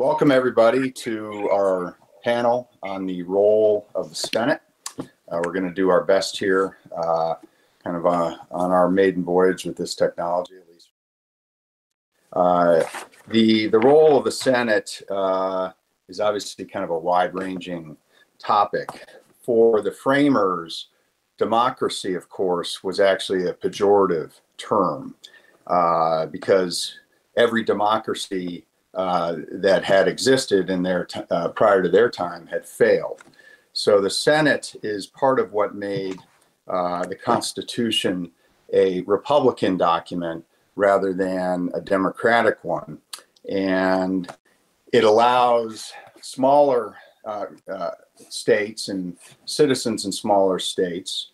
Welcome, everybody, to our panel on the role of the Senate. Uh, we're going to do our best here, uh, kind of uh, on our maiden voyage with this technology, at least. Uh, the the role of the Senate uh, is obviously kind of a wide-ranging topic. For the framers, democracy, of course, was actually a pejorative term uh, because every democracy uh, that had existed in their t- uh, prior to their time had failed. So the Senate is part of what made uh, the Constitution a Republican document rather than a Democratic one, and it allows smaller uh, uh, states and citizens in smaller states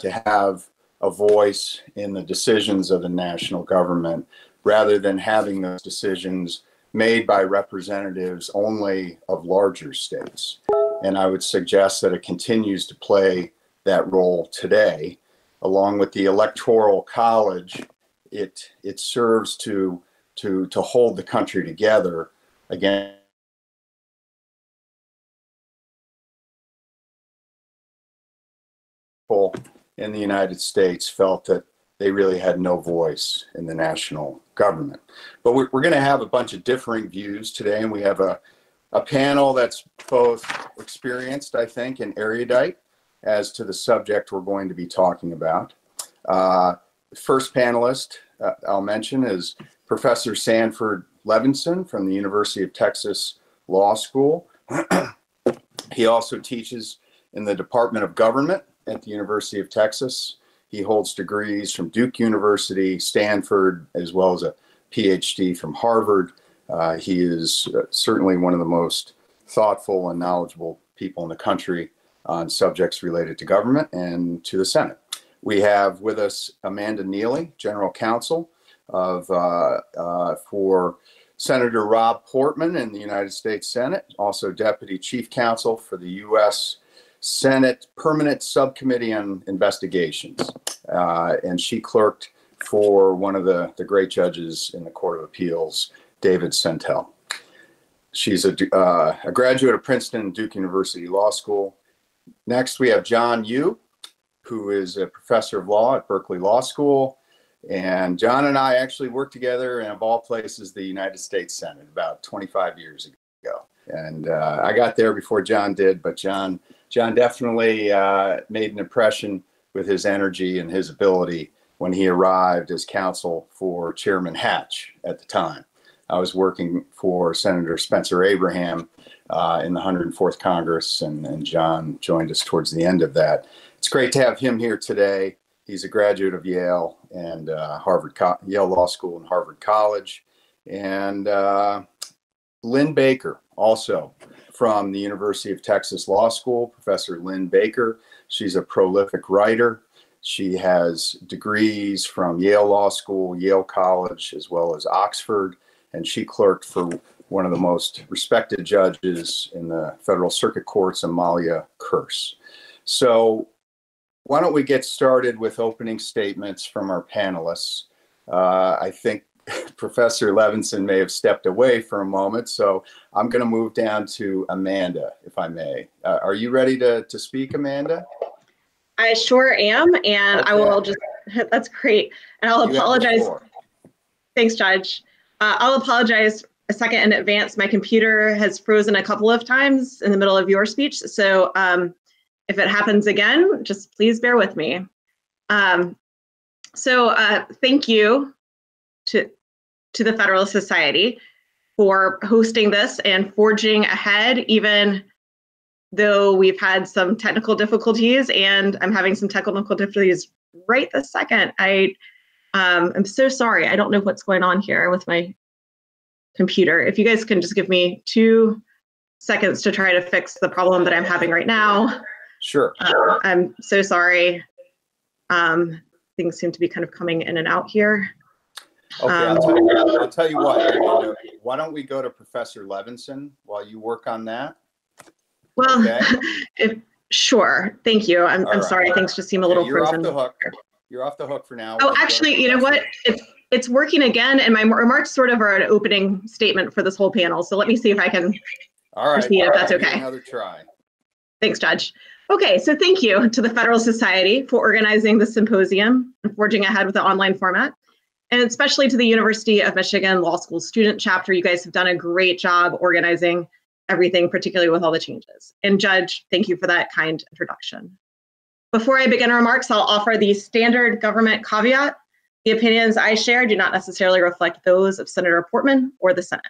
to have a voice in the decisions of the national government rather than having those decisions made by representatives only of larger states. And I would suggest that it continues to play that role today. Along with the Electoral College, it, it serves to, to, to hold the country together against in the United States felt that they really had no voice in the national government. But we're, we're going to have a bunch of differing views today, and we have a, a panel that's both experienced, I think, and erudite as to the subject we're going to be talking about. Uh, first panelist uh, I'll mention is Professor Sanford Levinson from the University of Texas Law School. he also teaches in the Department of Government at the University of Texas. He holds degrees from Duke University, Stanford, as well as a PhD from Harvard. Uh, he is uh, certainly one of the most thoughtful and knowledgeable people in the country on subjects related to government and to the Senate. We have with us Amanda Neely, General Counsel of uh, uh, for Senator Rob Portman in the United States Senate, also Deputy Chief Counsel for the U.S. Senate Permanent Subcommittee on Investigations. Uh, and she clerked for one of the, the great judges in the Court of Appeals, David Sentelle. She's a, uh, a graduate of Princeton and Duke University Law School. Next, we have John Yoo, who is a professor of law at Berkeley Law School. And John and I actually worked together in, of all places, the United States Senate about 25 years ago. And uh, I got there before John did, but John John definitely uh, made an impression with his energy and his ability when he arrived as counsel for Chairman Hatch at the time. I was working for Senator Spencer Abraham uh, in the 104th Congress, and, and, John joined us towards the end of that. It's great to have him here today. He's a graduate of Yale and uh, Harvard, Co- Yale Law School and Harvard College. And uh, Lynn Baker, also from the University of Texas Law School, Professor Lynn Baker. She's a prolific writer. She has degrees from Yale Law School, Yale College, as well as Oxford, and she clerked for one of the most respected judges in the federal circuit courts, Amalia Kearse. So, why don't we get started with opening statements from our panelists? Uh, I think Professor Levinson may have stepped away for a moment, so I'm going to move down to Amanda, if I may. Uh, are you ready to, to speak, Amanda? I sure am, and okay. I will just, that's great. And I'll you apologize. Thanks, Judge. Uh, I'll apologize a second in advance. My computer has frozen a couple of times in the middle of your speech, so um, if it happens again, just please bear with me. Um, so uh, thank you to to the Federalist Society for hosting this and forging ahead, even though we've had some technical difficulties and I'm having some technical difficulties right this second. I um, I'm so sorry. I don't know what's going on here with my computer. If you guys can just give me two seconds to try to fix the problem that I'm having right now. Sure. Uh, I'm so sorry. Um, things seem to be kind of coming in and out here. Okay, I'll um, tell, you, I'll tell you what. Why don't we go to Professor Levinson while you work on that? Well, okay. if, sure. Thank you. I'm, I'm right. sorry. Things just seem a little yeah, you're frozen. Off the hook. You're off the hook for now. Oh, actually, you know what? If it's working again, and my remarks sort of are an opening statement for this whole panel. So let me see if I can all right, proceed, all if that's right, okay. Another try. Thanks, Judge. Okay, so thank you to the Federal Society for organizing the symposium and forging ahead with the online format, and especially to the University of Michigan Law School student chapter. You guys have done a great job organizing everything, particularly with all the changes. And Judge, thank you for that kind introduction. Before I begin remarks, I'll offer the standard government caveat. The opinions I share do not necessarily reflect those of Senator Portman or the Senate.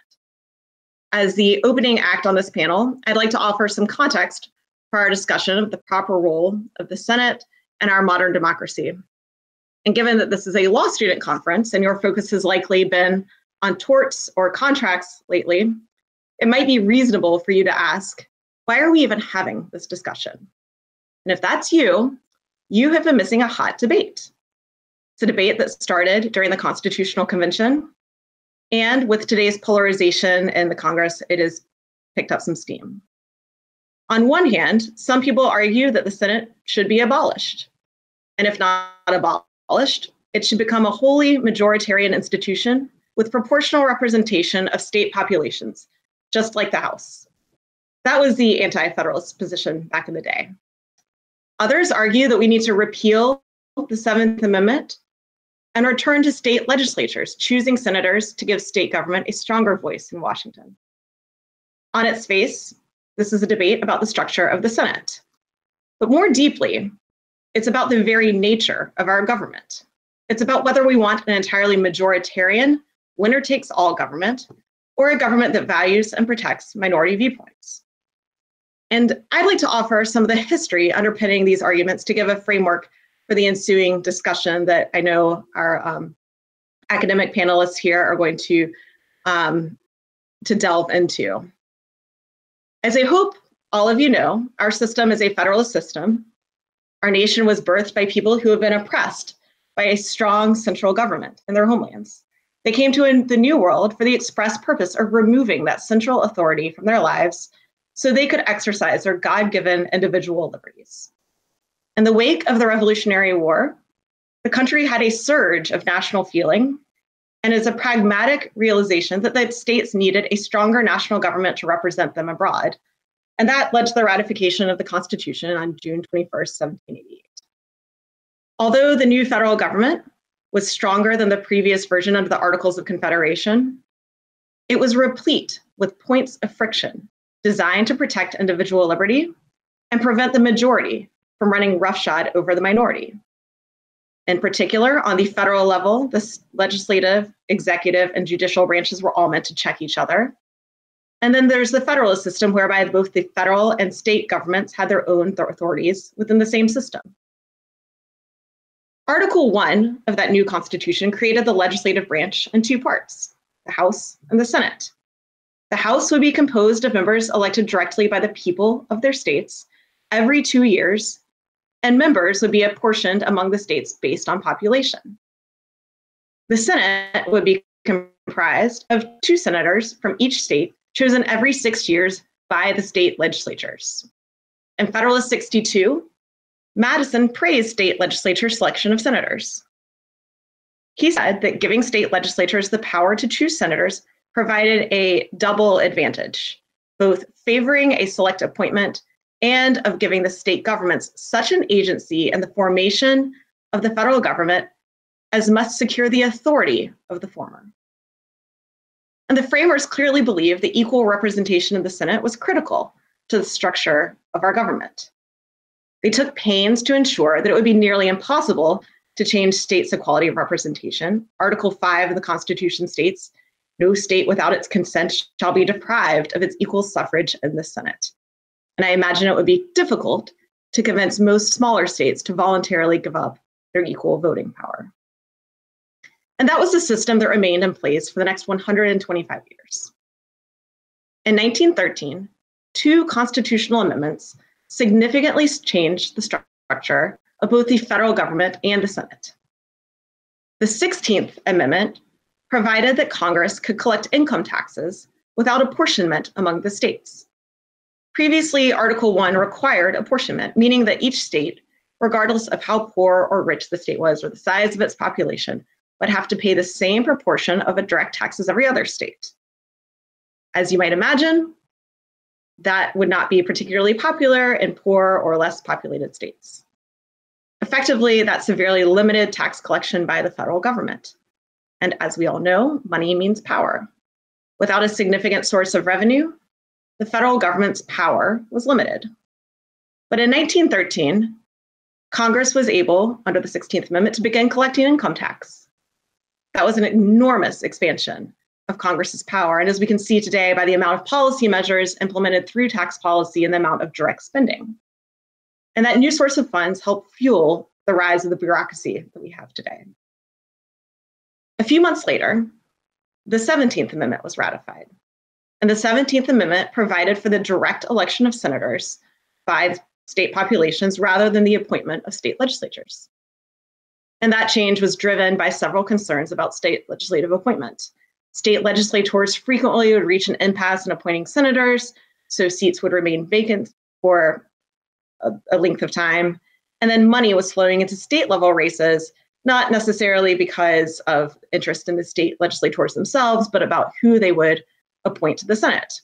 As the opening act on this panel, I'd like to offer some context for our discussion of the proper role of the Senate and our modern democracy. And given that this is a law student conference and your focus has likely been on torts or contracts lately, it might be reasonable for you to ask, why are we even having this discussion? And if that's you, you have been missing a hot debate. It's a debate that started during the Constitutional Convention. And with today's polarization in the Congress, it has picked up some steam. On one hand, some people argue that the Senate should be abolished. And if not abolished, it should become a wholly majoritarian institution with proportional representation of state populations, just like the House. That was the anti federalist position back in the day. Others argue that we need to repeal the Seventh Amendment and return to state legislatures, choosing senators to give state government a stronger voice in Washington. On its face, this is a debate about the structure of the Senate. But more deeply, it's about the very nature of our government. It's about whether we want an entirely majoritarian, winner takes all government, or a government that values and protects minority viewpoints. And I'd like to offer some of the history underpinning these arguments to give a framework for the ensuing discussion that I know our um, academic panelists here are going to, um, to delve into. As I hope all of you know, our system is a federalist system. Our nation was birthed by people who have been oppressed by a strong central government in their homelands. They came to the New World for the express purpose of removing that central authority from their lives so they could exercise their God given individual liberties. In the wake of the Revolutionary War, the country had a surge of national feeling and is a pragmatic realization that the states needed a stronger national government to represent them abroad. And that led to the ratification of the Constitution on June 21st, 1788. Although the new federal government was stronger than the previous version under the Articles of Confederation, it was replete with points of friction designed to protect individual liberty and prevent the majority from running roughshod over the minority. In particular, on the federal level, the legislative, executive, and judicial branches were all meant to check each other. And then there's the federalist system, whereby both the federal and state governments had their own authorities within the same system. Article 1 of that new constitution created the legislative branch in two parts the House and the Senate. The House would be composed of members elected directly by the people of their states every two years and members would be apportioned among the states based on population. The Senate would be comprised of two senators from each state, chosen every six years by the state legislatures. In Federalist 62, Madison praised state legislature selection of senators. He said that giving state legislatures the power to choose senators provided a double advantage, both favoring a select appointment and of giving the state governments such an agency in the formation of the federal government as must secure the authority of the former. And the framers clearly believed that equal representation of the Senate was critical to the structure of our government. They took pains to ensure that it would be nearly impossible to change states' equality of representation. Article 5 of the Constitution states no state without its consent shall be deprived of its equal suffrage in the Senate. And I imagine it would be difficult to convince most smaller states to voluntarily give up their equal voting power. And that was the system that remained in place for the next 125 years. In 1913, two constitutional amendments significantly changed the structure of both the federal government and the Senate. The 16th Amendment provided that Congress could collect income taxes without apportionment among the states. Previously, Article 1 required apportionment, meaning that each state, regardless of how poor or rich the state was or the size of its population, would have to pay the same proportion of a direct tax as every other state. As you might imagine, that would not be particularly popular in poor or less populated states. Effectively, that severely limited tax collection by the federal government. And as we all know, money means power. Without a significant source of revenue, the federal government's power was limited. But in 1913, Congress was able, under the 16th Amendment, to begin collecting income tax. That was an enormous expansion of Congress's power. And as we can see today by the amount of policy measures implemented through tax policy and the amount of direct spending. And that new source of funds helped fuel the rise of the bureaucracy that we have today. A few months later, the 17th Amendment was ratified. And the 17th Amendment provided for the direct election of senators by state populations rather than the appointment of state legislatures. And that change was driven by several concerns about state legislative appointment. State legislators frequently would reach an impasse in appointing senators, so seats would remain vacant for a, a length of time. And then money was flowing into state level races, not necessarily because of interest in the state legislators themselves, but about who they would appoint to the Senate.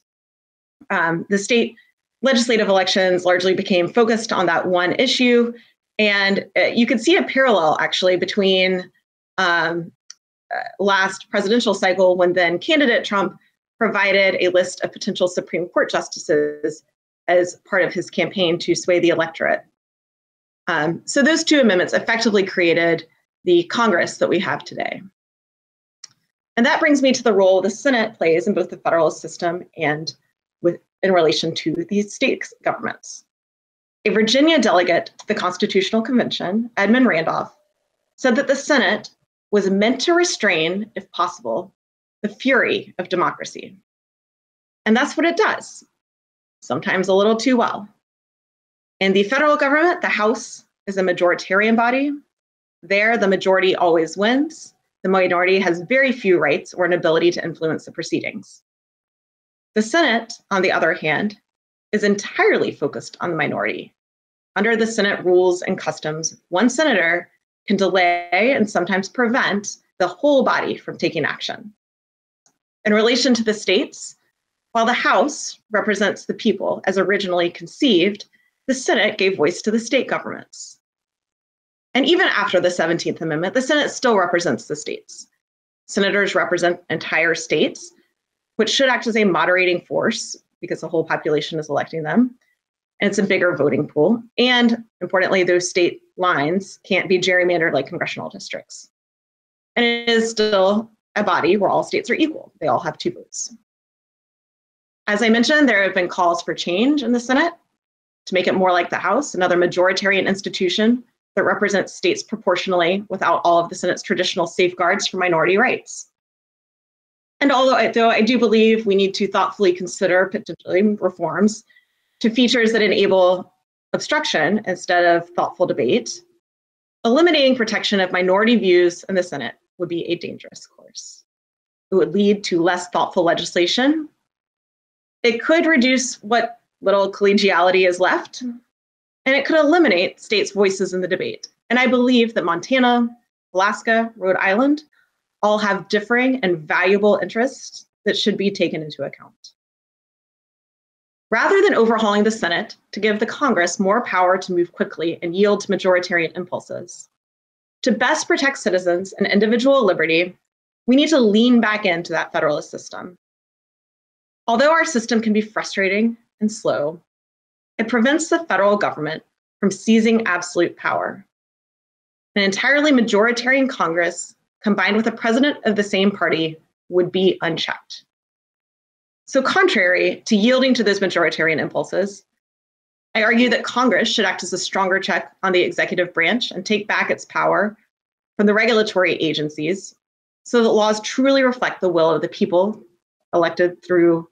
Um, the state legislative elections largely became focused on that one issue. And uh, you can see a parallel actually between um, uh, last presidential cycle when then candidate Trump provided a list of potential Supreme Court justices as part of his campaign to sway the electorate. Um, so those two amendments effectively created the Congress that we have today. And that brings me to the role the Senate plays in both the federal system and with in relation to the state governments. A Virginia delegate to the Constitutional Convention, Edmund Randolph, said that the Senate was meant to restrain, if possible, the fury of democracy. And that's what it does, sometimes a little too well. In the federal government, the House is a majoritarian body. There, the majority always wins the minority has very few rights or an ability to influence the proceedings. The Senate, on the other hand, is entirely focused on the minority. Under the Senate rules and customs, one senator can delay and sometimes prevent the whole body from taking action. In relation to the states, while the House represents the people as originally conceived, the Senate gave voice to the state governments. And even after the 17th Amendment, the Senate still represents the states. Senators represent entire states, which should act as a moderating force because the whole population is electing them. It's a bigger voting pool. And importantly, those state lines can't be gerrymandered like congressional districts. And it is still a body where all states are equal, they all have two votes. As I mentioned, there have been calls for change in the Senate to make it more like the House, another majoritarian institution that represents states proportionally without all of the Senate's traditional safeguards for minority rights. And although I, though I do believe we need to thoughtfully consider potentially reforms to features that enable obstruction instead of thoughtful debate, eliminating protection of minority views in the Senate would be a dangerous course. It would lead to less thoughtful legislation. It could reduce what little collegiality is left and it could eliminate states' voices in the debate. And I believe that Montana, Alaska, Rhode Island all have differing and valuable interests that should be taken into account. Rather than overhauling the Senate to give the Congress more power to move quickly and yield to majoritarian impulses, to best protect citizens and individual liberty, we need to lean back into that federalist system. Although our system can be frustrating and slow, it prevents the federal government from seizing absolute power. An entirely majoritarian Congress, combined with a president of the same party, would be unchecked. So, contrary to yielding to those majoritarian impulses, I argue that Congress should act as a stronger check on the executive branch and take back its power from the regulatory agencies so that laws truly reflect the will of the people elected through,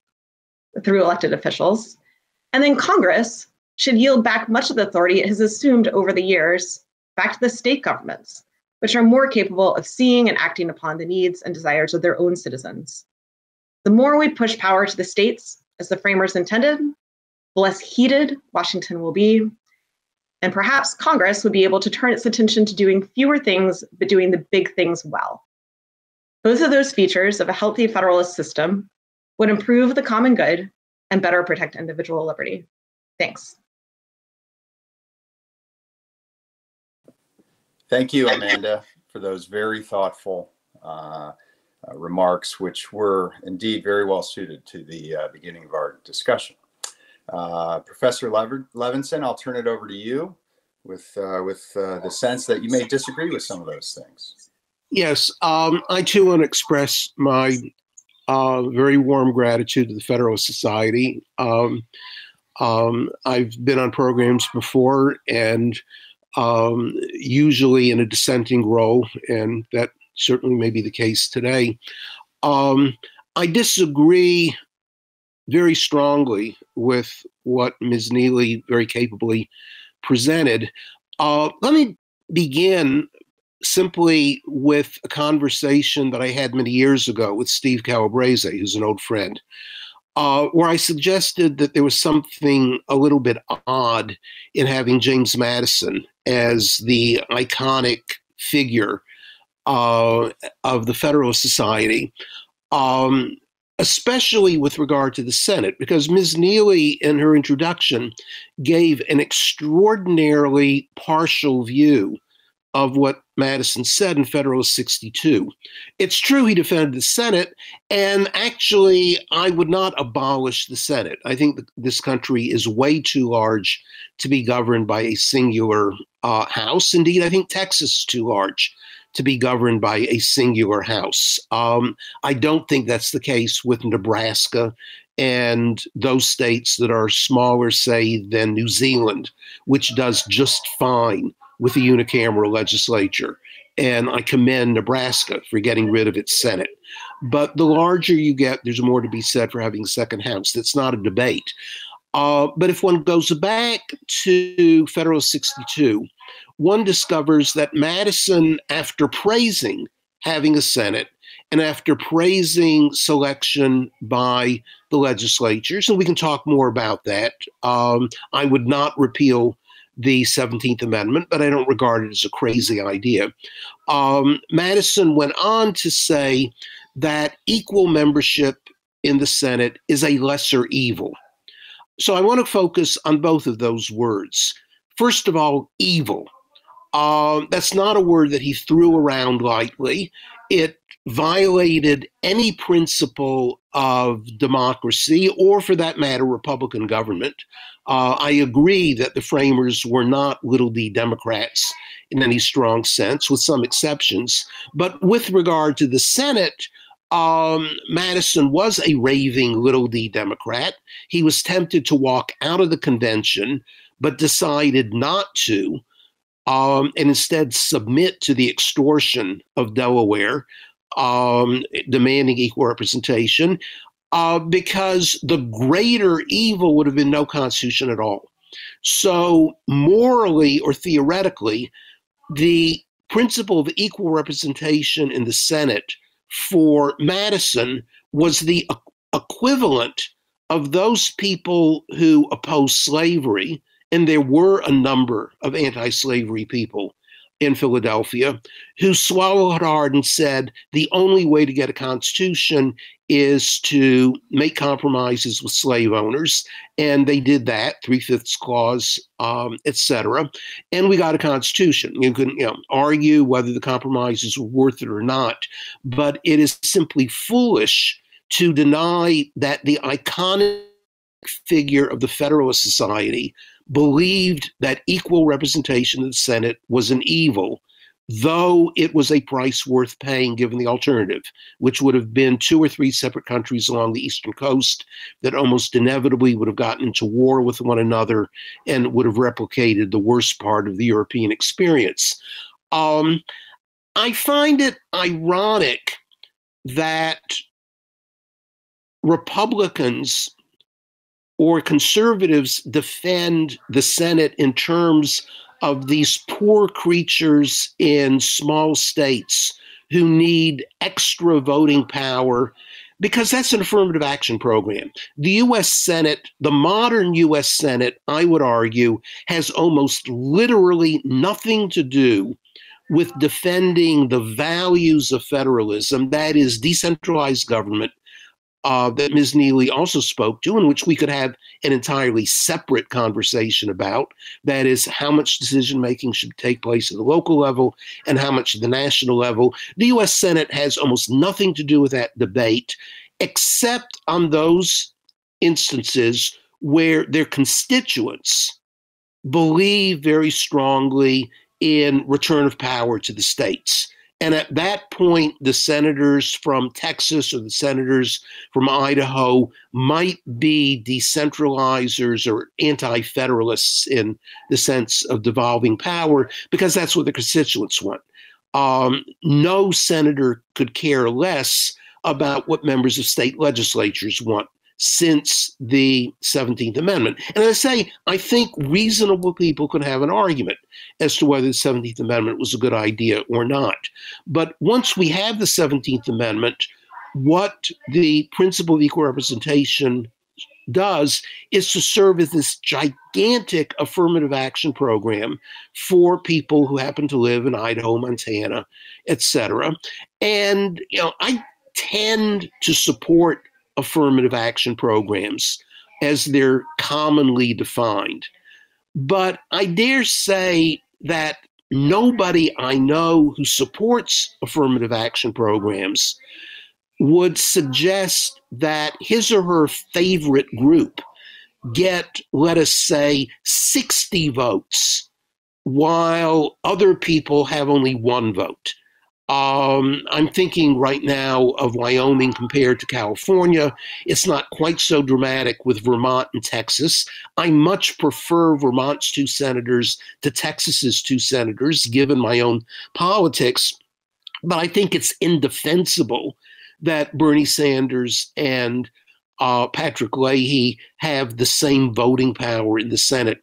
through elected officials and then Congress should yield back much of the authority it has assumed over the years back to the state governments, which are more capable of seeing and acting upon the needs and desires of their own citizens. The more we push power to the states, as the framers intended, the less heated Washington will be. And perhaps Congress would be able to turn its attention to doing fewer things, but doing the big things well, Both of those features of a healthy federalist system would improve the common good and better protect individual liberty. Thanks. Thank you, Amanda, for those very thoughtful uh, uh, remarks, which were indeed very well suited to the uh, beginning of our discussion. Uh, Professor Levinson, I'll turn it over to you with uh, with uh, the sense that you may disagree with some of those things. Yes, um, I too want to express my very warm gratitude to the Federalist Society. Um, um, I've been on programs before, and um, usually in a dissenting role, and that certainly may be the case today. Um, I disagree very strongly with what Ms. Neely very capably presented. Uh, let me begin simply with a conversation that I had many years ago with Steve Calabresi, who's an old friend, uh, where I suggested that there was something a little bit odd in having James Madison as the iconic figure uh, of the Federalist Society. Um, especially with regard to the Senate, because Ms. Neely, in her introduction, gave an extraordinarily partial view of what Madison said in Federalist 62. It's true he defended the Senate, and actually, I would not abolish the Senate. I think this country is way too large to be governed by a singular uh, House. Indeed, I think Texas is too large to be governed by a singular house. Um, I don't think that's the case with Nebraska and those states that are smaller, say, than New Zealand, which does just fine with a unicameral legislature. And I commend Nebraska for getting rid of its Senate. But the larger you get, there's more to be said for having a second house. That's not a debate. Uh, but if one goes back to Federal 62, one discovers that Madison, after praising having a Senate and after praising selection by the legislatures, and we can talk more about that, um, I would not repeal the 17th Amendment, but I don't regard it as a crazy idea. Um, Madison went on to say that equal membership in the Senate is a lesser evil. So I want to focus on both of those words. First of all, evil. Um, that's not a word that he threw around lightly. It violated any principle of democracy, or for that matter, Republican government. Uh, I agree that the framers were not little d Democrats in any strong sense, with some exceptions. But with regard to the Senate, um, Madison was a raving little d Democrat. He was tempted to walk out of the convention, but decided not to um, and instead submit to the extortion of Delaware, um, demanding equal representation, uh, because the greater evil would have been no constitution at all. So, morally or theoretically, the principle of equal representation in the Senate for Madison was the equivalent of those people who opposed slavery and there were a number of anti slavery people in Philadelphia who swallowed hard and said the only way to get a constitution is to make compromises with slave owners. And they did that, three fifths clause, um, etc. And we got a constitution. You can you know, argue whether the compromises were worth it or not, but it is simply foolish to deny that the iconic figure of the Federalist Society believed that equal representation in the Senate was an evil, though it was a price worth paying given the alternative, which would have been two or three separate countries along the eastern coast that almost inevitably would have gotten into war with one another and would have replicated the worst part of the European experience. Um, I find it ironic that Republicans or conservatives defend the Senate in terms of these poor creatures in small states who need extra voting power because that's an affirmative action program. The US Senate, the modern US Senate, I would argue, has almost literally nothing to do with defending the values of federalism, that is, decentralized government, uh, that Ms. Neely also spoke to, in which we could have an entirely separate conversation about. That is, how much decision making should take place at the local level and how much at the national level. The US Senate has almost nothing to do with that debate, except on those instances where their constituents believe very strongly in return of power to the states. And at that point, the senators from Texas or the senators from Idaho might be decentralizers or anti federalists in the sense of devolving power because that's what the constituents want. Um, no senator could care less about what members of state legislatures want since the 17th Amendment. And I say, I think reasonable people could have an argument as to whether the 17th Amendment was a good idea or not. But once we have the 17th Amendment, what the principle of equal representation does is to serve as this gigantic affirmative action program for people who happen to live in Idaho, Montana, etc. And you know, I tend to support affirmative action programs as they're commonly defined. But I dare say that nobody I know who supports affirmative action programs would suggest that his or her favorite group get, let us say, 60 votes while other people have only one vote. Um, I'm thinking right now of Wyoming compared to California. It's not quite so dramatic with Vermont and Texas. I much prefer Vermont's two senators to Texas's two senators, given my own politics. But I think it's indefensible that Bernie Sanders and uh, Patrick Leahy have the same voting power in the Senate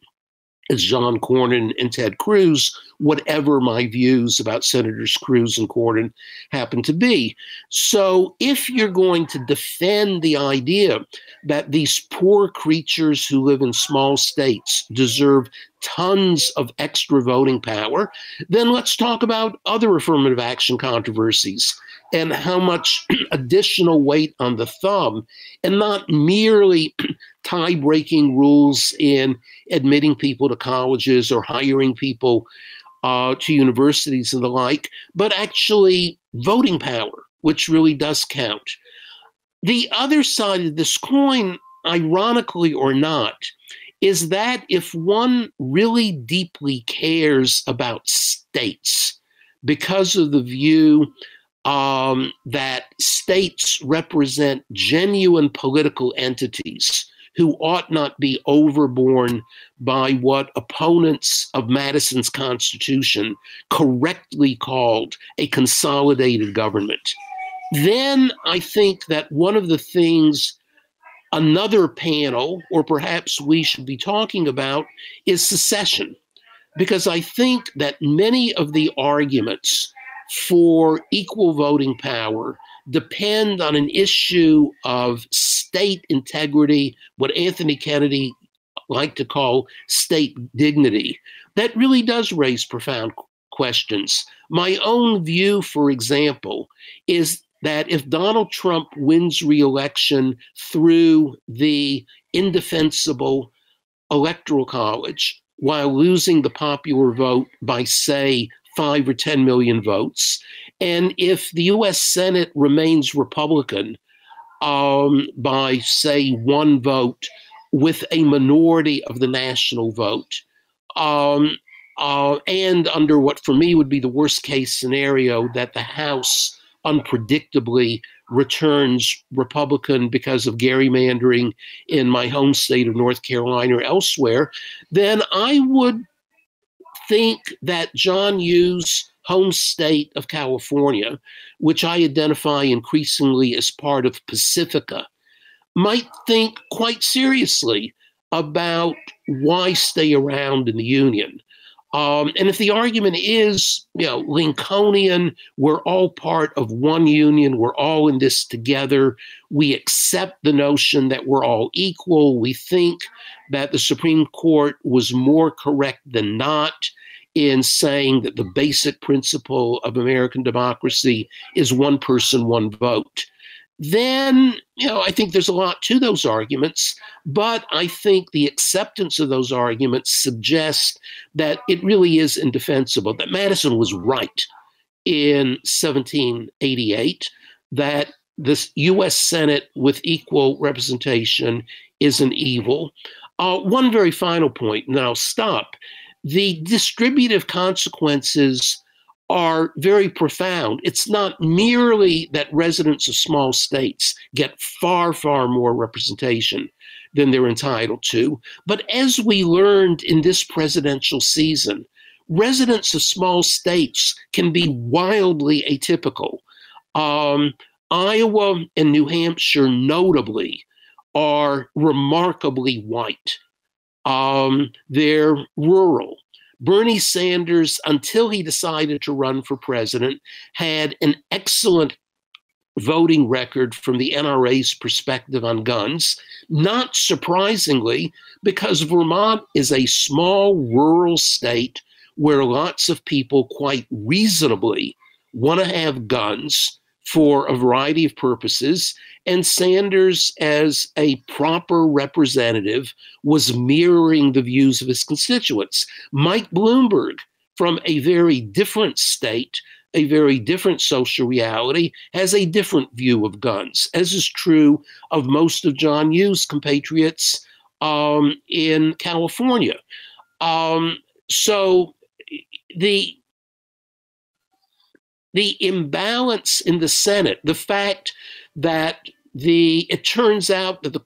as John Cornyn and Ted Cruz, whatever my views about Senators Cruz and Cornyn happen to be. So, if you're going to defend the idea that these poor creatures who live in small states deserve tons of extra voting power, then let's talk about other affirmative action controversies and how much additional weight on the thumb, and not merely tie breaking rules in admitting people to colleges or hiring people uh, to universities and the like, but actually voting power, which really does count. The other side of this coin, ironically or not, is that if one really deeply cares about states because of the view um, that states represent genuine political entities who ought not be overborne by what opponents of Madison's Constitution correctly called a consolidated government. Then I think that one of the things another panel, or perhaps we should be talking about, is secession. Because I think that many of the arguments for equal voting power depend on an issue of state integrity, what Anthony Kennedy liked to call state dignity. That really does raise profound questions. My own view, for example, is that if Donald Trump wins reelection through the indefensible electoral college while losing the popular vote by, say, five or 10 million votes. And if the US Senate remains Republican um, by, say, one vote with a minority of the national vote, um, uh, and under what for me would be the worst case scenario, that the House unpredictably returns Republican because of gerrymandering in my home state of North Carolina or elsewhere, then I would think that John Yoo's home state of California, which I identify increasingly as part of Pacifica, might think quite seriously about why stay around in the Union. Um, and if the argument is, you know, Lincolnian, we're all part of one union, we're all in this together, we accept the notion that we're all equal, we think that the Supreme Court was more correct than not in saying that the basic principle of American democracy is one person, one vote, then you know I think there's a lot to those arguments, but I think the acceptance of those arguments suggests that it really is indefensible. That Madison was right in 1788 that the U.S. Senate with equal representation is an evil. Uh, one very final point, and I'll stop. The distributive consequences are very profound. It's not merely that residents of small states get far, far more representation than they're entitled to, but as we learned in this presidential season, residents of small states can be wildly atypical. Um, Iowa and New Hampshire, notably, are remarkably white. Um, they're rural. Bernie Sanders, until he decided to run for president, had an excellent voting record from the NRA's perspective on guns. Not surprisingly, because Vermont is a small rural state where lots of people quite reasonably want to have guns for a variety of purposes. And Sanders, as a proper representative, was mirroring the views of his constituents. Mike Bloomberg, from a very different state, a very different social reality, has a different view of guns, as is true of most of John Yoo's compatriots um, in California. Um, so the the imbalance in the Senate, the fact that the it turns out that the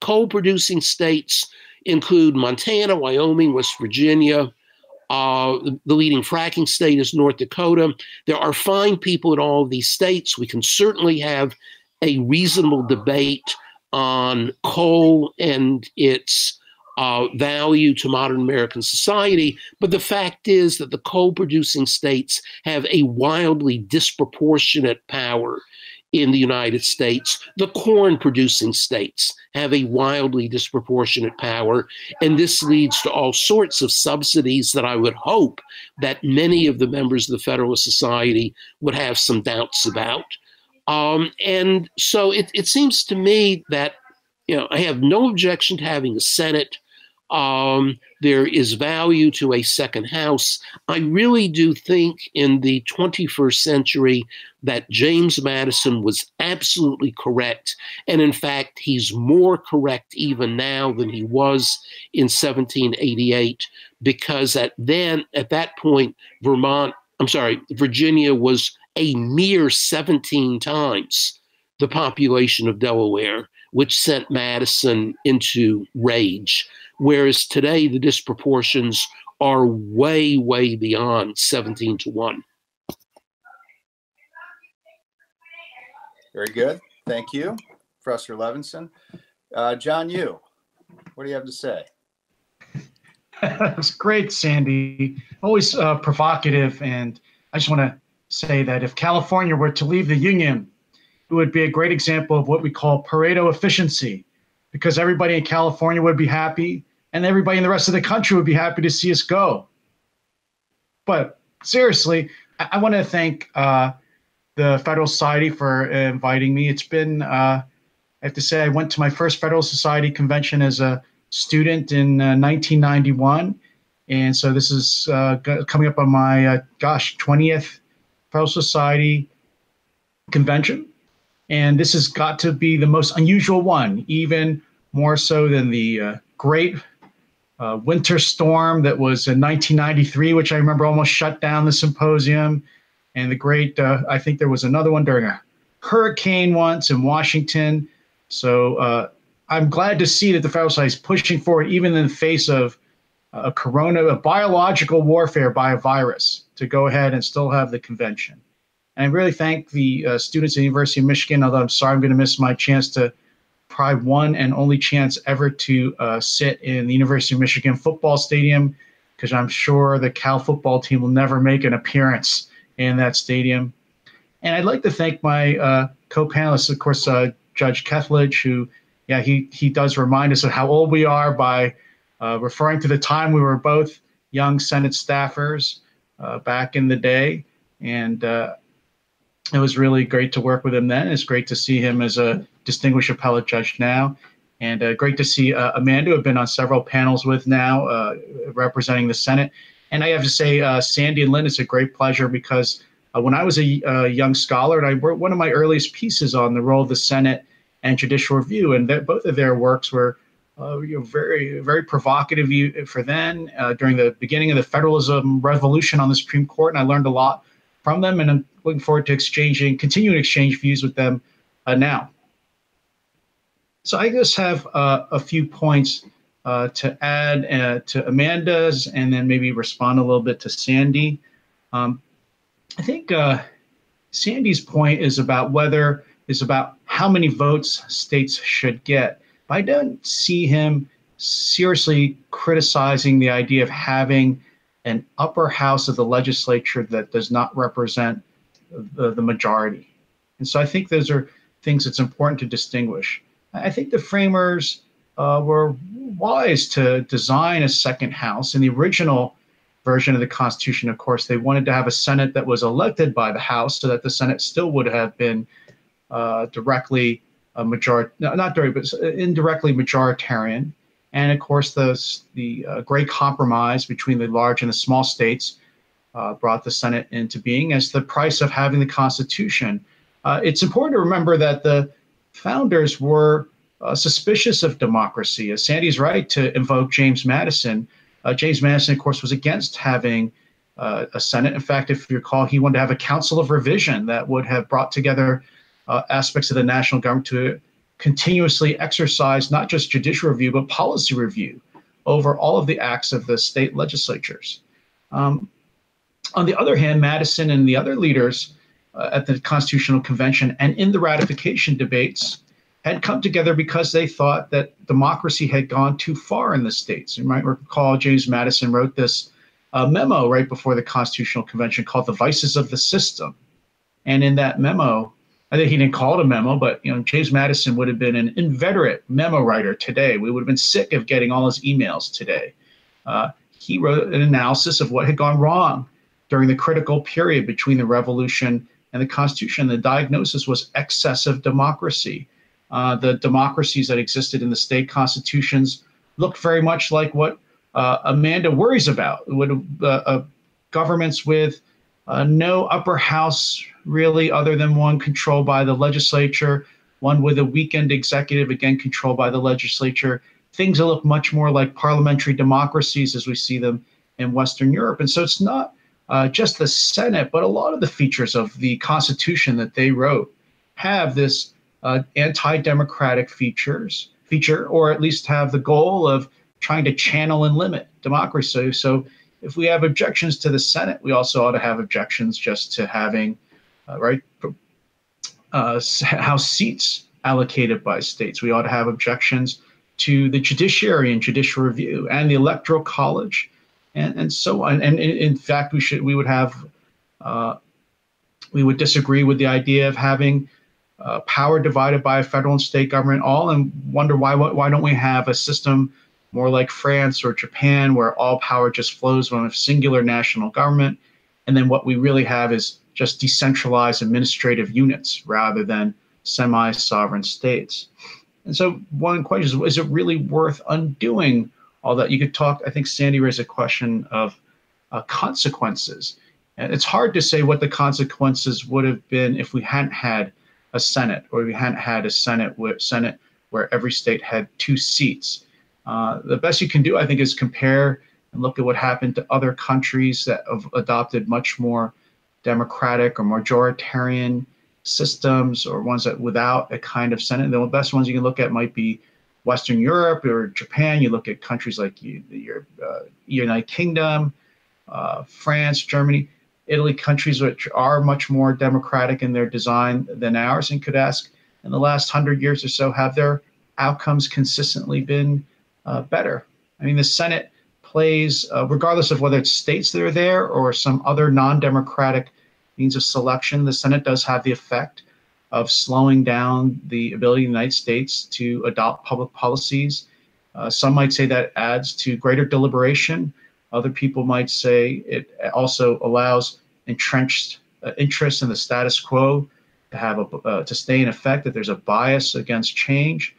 coal producing states include Montana, Wyoming, West Virginia. Uh, the leading fracking state is North Dakota. There are fine people in all of these states. We can certainly have a reasonable debate on coal and its uh, value to modern American society. But the fact is that the coal producing states have a wildly disproportionate power in the United States. The corn producing states have a wildly disproportionate power. And this leads to all sorts of subsidies that I would hope that many of the members of the Federalist Society would have some doubts about. Um, and so it, it seems to me that you know I have no objection to having a Senate um, there is value to a second house. I really do think in the 21st century that James Madison was absolutely correct. And in fact, he's more correct even now than he was in 1788, because at then, at that point, Vermont, I'm sorry, Virginia was a mere 17 times the population of Delaware, which sent Madison into rage. Whereas today, the disproportions are way, way beyond 17 to 1. Very good. Thank you, Professor Levinson. Uh, John Yoo, what do you have to say? That's great, Sandy. Always uh, provocative. And I just want to say that if California were to leave the Union, it would be a great example of what we call Pareto efficiency because everybody in California would be happy and everybody in the rest of the country would be happy to see us go. But seriously, I, I want to thank uh, the Federal Society for uh, inviting me. It's been, uh, I have to say, I went to my first Federal Society convention as a student in 1991. Uh, and so this is uh, coming up on my, uh, gosh, 20th Federal Society convention. And this has got to be the most unusual one, even more so than the uh, great uh, winter storm that was in 1993, which I remember almost shut down the symposium, and the great, uh, I think there was another one during a hurricane once in Washington. So uh, I'm glad to see that the federal side is pushing forward, even in the face of a corona, a biological warfare by a virus, to go ahead and still have the convention. And I really thank the uh, students at the University of Michigan, although I'm sorry I'm going to miss my chance to probably one and only chance ever to uh, sit in the University of Michigan football stadium because I'm sure the Cal football team will never make an appearance in that stadium. And I'd like to thank my uh, co-panelists, of course, uh, Judge Kethledge, who, yeah, he he does remind us of how old we are by uh, referring to the time we were both young Senate staffers uh, back in the day, and uh, it was really great to work with him then. It's great to see him as a distinguished appellate judge now. And uh, great to see uh, Amanda, who I've been on several panels with now, uh, representing the Senate. And I have to say, uh, Sandy and Lynn, it's a great pleasure because uh, when I was a, young scholar, and I wrote one of my earliest pieces on the role of the Senate and judicial review, and both of their works were uh, you know, very, very provocative for then during the beginning of the federalism revolution on the Supreme Court. And I learned a lot from them, and I'm looking forward to exchanging, continuing exchange views with them now. So I just have uh, a few points uh, to add uh, to Amanda's and then maybe respond a little bit to Sandy. Um, I think uh, Sandy's point is about whether, is about how many votes states should get. I don't see him seriously criticizing the idea of having an upper house of the legislature that does not represent the, the majority. And so I think those are things that's important to distinguish. I think the framers uh, were wise to design a second house. In the original version of the Constitution, of course, they wanted to have a Senate that was elected by the House so that the Senate still would have been uh, directly a majority, no, not directly, but indirectly majoritarian. And of course, the, the uh, great compromise between the large and the small states uh, brought the Senate into being as the price of having the Constitution. Uh, it's important to remember that the founders were uh, suspicious of democracy. Uh, Sandy's right to invoke James Madison. Uh, James Madison, of course, was against having uh, a Senate. In fact, if you recall, he wanted to have a council of revision that would have brought together uh, aspects of the national government to continuously exercise not just judicial review, but policy review over all of the acts of the state legislatures. Um, on the other hand, Madison and the other leaders uh, at the Constitutional Convention and in the ratification debates had come together because they thought that democracy had gone too far in the states. You might recall James Madison wrote this uh, memo right before the Constitutional Convention called "The Vices of the System," and in that memo, I think he didn't call it a memo, but you know James Madison would have been an inveterate memo writer today. We would have been sick of getting all his emails today. Uh, he wrote an analysis of what had gone wrong during the critical period between the Revolution and the Constitution. The diagnosis was excessive democracy. Uh, the democracies that existed in the state constitutions looked very much like what uh, Amanda worries about. Would uh, uh governments with uh, no upper house, really, other than one controlled by the legislature, one with a weakened executive, again controlled by the legislature. Things that look much more like parliamentary democracies as we see them in Western Europe. And so it's not uh, just the Senate, but a lot of the features of the Constitution that they wrote have this uh, anti-democratic features feature, or at least have the goal of trying to channel and limit democracy. So, if we have objections to the Senate, we also ought to have objections just to having uh, right uh, House seats allocated by states. We ought to have objections to the judiciary and judicial review and the electoral college and, and so on. And in, in fact, we should we would have uh, we would disagree with the idea of having uh, power divided by a federal and state government all, and wonder why why don't we have a system more like France or Japan where all power just flows from a singular national government, and then what we really have is just decentralized administrative units rather than semi-sovereign states. And so one question is, is it really worth undoing all that. You could talk, I think Sandy raised a question of uh, consequences. And it's hard to say what the consequences would have been if we hadn't had a Senate or we hadn't had a Senate where, Senate where every state had two seats. Uh, the best you can do, I think, is compare and look at what happened to other countries that have adopted much more democratic or majoritarian systems or ones that without a kind of Senate. The best ones you can look at might be Western Europe or Japan, you look at countries like your uh, United Kingdom, uh, France, Germany, Italy, countries which are much more democratic in their design than ours, and could ask, in the last hundred years or so, have their outcomes consistently been uh, better? I mean, the Senate plays, uh, regardless of whether it's states that are there or some other non-democratic means of selection, the Senate does have the effect of slowing down the ability of the United States to adopt public policies. Uh, some might say that adds to greater deliberation. Other people might say it also allows entrenched uh, interest in the status quo to have a uh, to stay in effect. That there's a bias against change.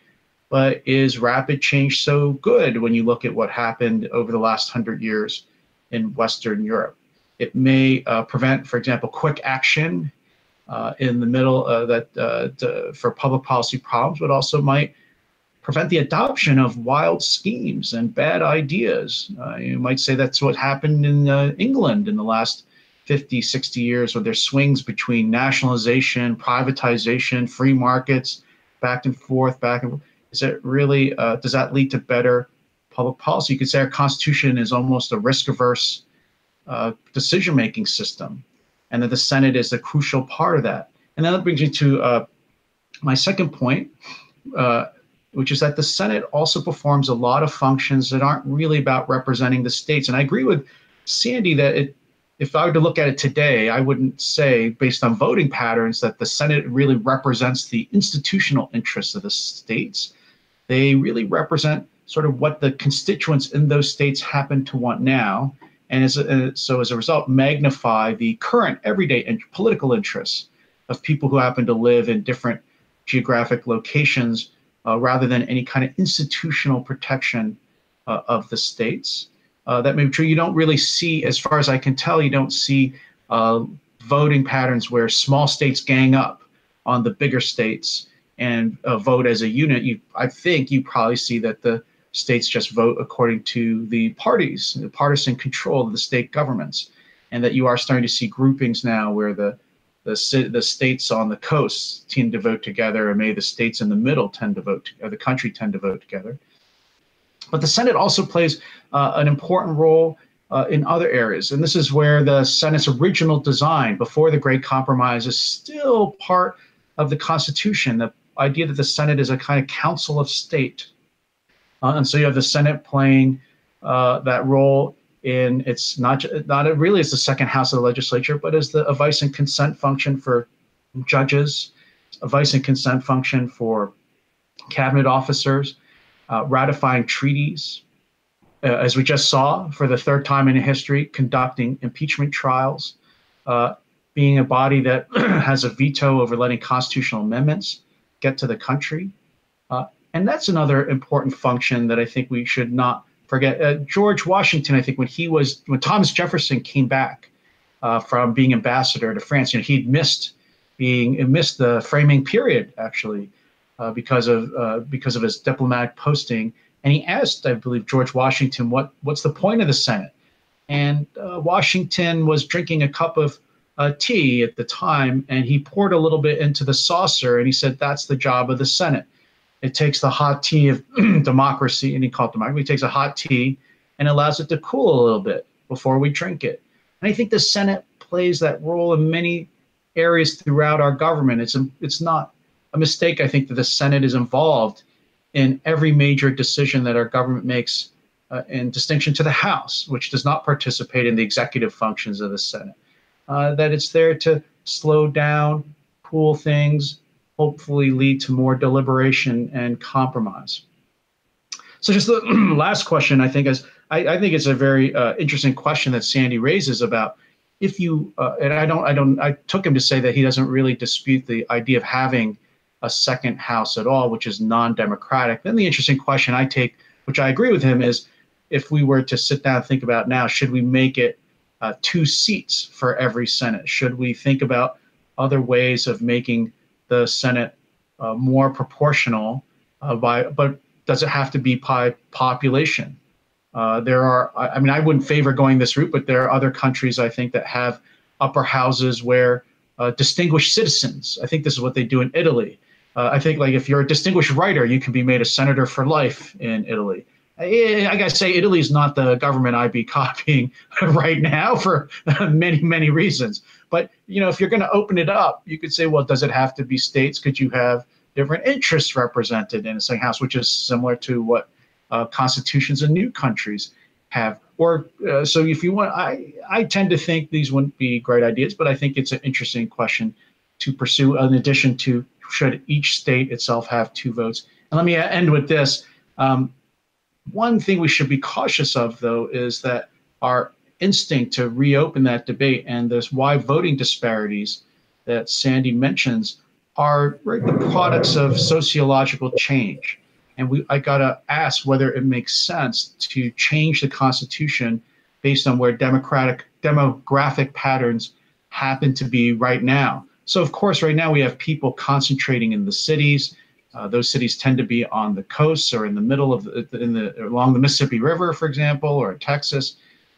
But is rapid change so good when you look at what happened over the last hundred years in Western Europe? It may uh, prevent, for example, quick action uh, in the middle uh, that uh, to, for public policy problems, but also might prevent the adoption of wild schemes and bad ideas. Uh, you might say that's what happened in England in the last 50, 60 years, where there's swings between nationalization, privatization, free markets, back and forth, back and forth. Is it really, does that lead to better public policy? You could say our Constitution is almost a risk averse uh, decision making system, and that the Senate is a crucial part of that. And then that brings me to uh, my second point, uh, which is that the Senate also performs a lot of functions that aren't really about representing the states. And I agree with Sandy that it, if I were to look at it today, I wouldn't say, based on voting patterns, that the Senate really represents the institutional interests of the states. They really represent sort of what the constituents in those states happen to want now and as a, so as a result magnify the current everyday and political interests of people who happen to live in different geographic locations uh, rather than any kind of institutional protection uh, of the states. Uh, that may be true. You don't really see, as far as I can tell, you don't see uh, voting patterns where small states gang up on the bigger states and uh, vote as a unit. You, I think you probably see that the states just vote according to the parties, the partisan control of the state governments, and that you are starting to see groupings now where the the, the states on the coast tend to vote together, and maybe the states in the middle tend to vote, or the country tend to vote together. But the Senate also plays uh, an important role uh, in other areas, and this is where the Senate's original design before the Great Compromise is still part of the Constitution. The idea that the Senate is a kind of council of state uh, and so you have the Senate playing uh, that role in it's not not really as the second house of the legislature, but as the advice and consent function for judges, advice and consent function for cabinet officers, uh, ratifying treaties, uh, as we just saw for the third time in history, conducting impeachment trials, uh, being a body that has a veto over letting constitutional amendments get to the country, and that's another important function that I think we should not forget. Uh, George Washington, I think when he was when Thomas Jefferson came back uh, from being ambassador to France, you know, he'd missed being missed the framing period actually uh, because of uh, because of his diplomatic posting, and he asked, I believe, George Washington, what what's the point of the Senate? And uh, Washington was drinking a cup of uh, tea at the time, and he poured a little bit into the saucer, and he said, "That's the job of the Senate." It takes the hot tea of democracy, and he called it democracy. It takes a hot tea and allows it to cool a little bit before we drink it. And I think the Senate plays that role in many areas throughout our government. It's a, it's not a mistake, I think, that the Senate is involved in every major decision that our government makes, uh, in distinction to the House, which does not participate in the executive functions of the Senate. Uh, that it's there to slow down, cool things, hopefully lead to more deliberation and compromise. So just the last question, I think is I, I think it's a very uh, interesting question that Sandy raises about if you uh, and I don't I don't I took him to say that he doesn't really dispute the idea of having a second house at all, which is non-democratic. Then the interesting question I take, which I agree with him, is if we were to sit down and think about now, should we make it uh, two seats for every Senate? Should we think about other ways of making the Senate uh, more proportional uh, by, but does it have to be by population? Uh, there are, I mean, I wouldn't favor going this route, but there are other countries I think that have upper houses where uh, distinguished citizens. I think this is what they do in Italy. Uh, I think like if you're a distinguished writer, you can be made a senator for life in Italy. I, gotta say, Italy is not the government I'd be copying right now for many, many reasons. But you know, if you're going to open it up, you could say, well, does it have to be states? Could you have different interests represented in a second house, which is similar to what uh, constitutions in new countries have? Or uh, so, if you want, I I tend to think these wouldn't be great ideas, but I think it's an interesting question to pursue. In addition to should each state itself have two votes? And let me end with this. Um, one thing we should be cautious of, though, is that our instinct to reopen that debate and this why voting disparities that Sandy mentions are right, the products of sociological change. And we, I gotta ask whether it makes sense to change the Constitution based on where democratic demographic patterns happen to be right now. So of course, right now we have people concentrating in the cities. Uh, those cities tend to be on the coasts or in the middle of the, in the along the Mississippi River, for example, or Texas,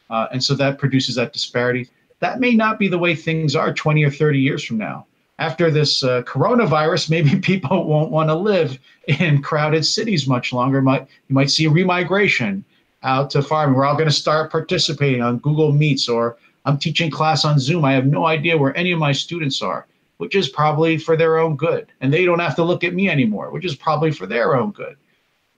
uh, and so that produces that disparity. That may not be the way things are 20 or 30 years from now. After this uh, coronavirus, maybe people won't want to live in crowded cities much longer. Might you might see a remigration out to farming. We're all going to start participating on Google Meets or I'm teaching class on Zoom. I have no idea where any of my students are, which is probably for their own good. And they don't have to look at me anymore, which is probably for their own good.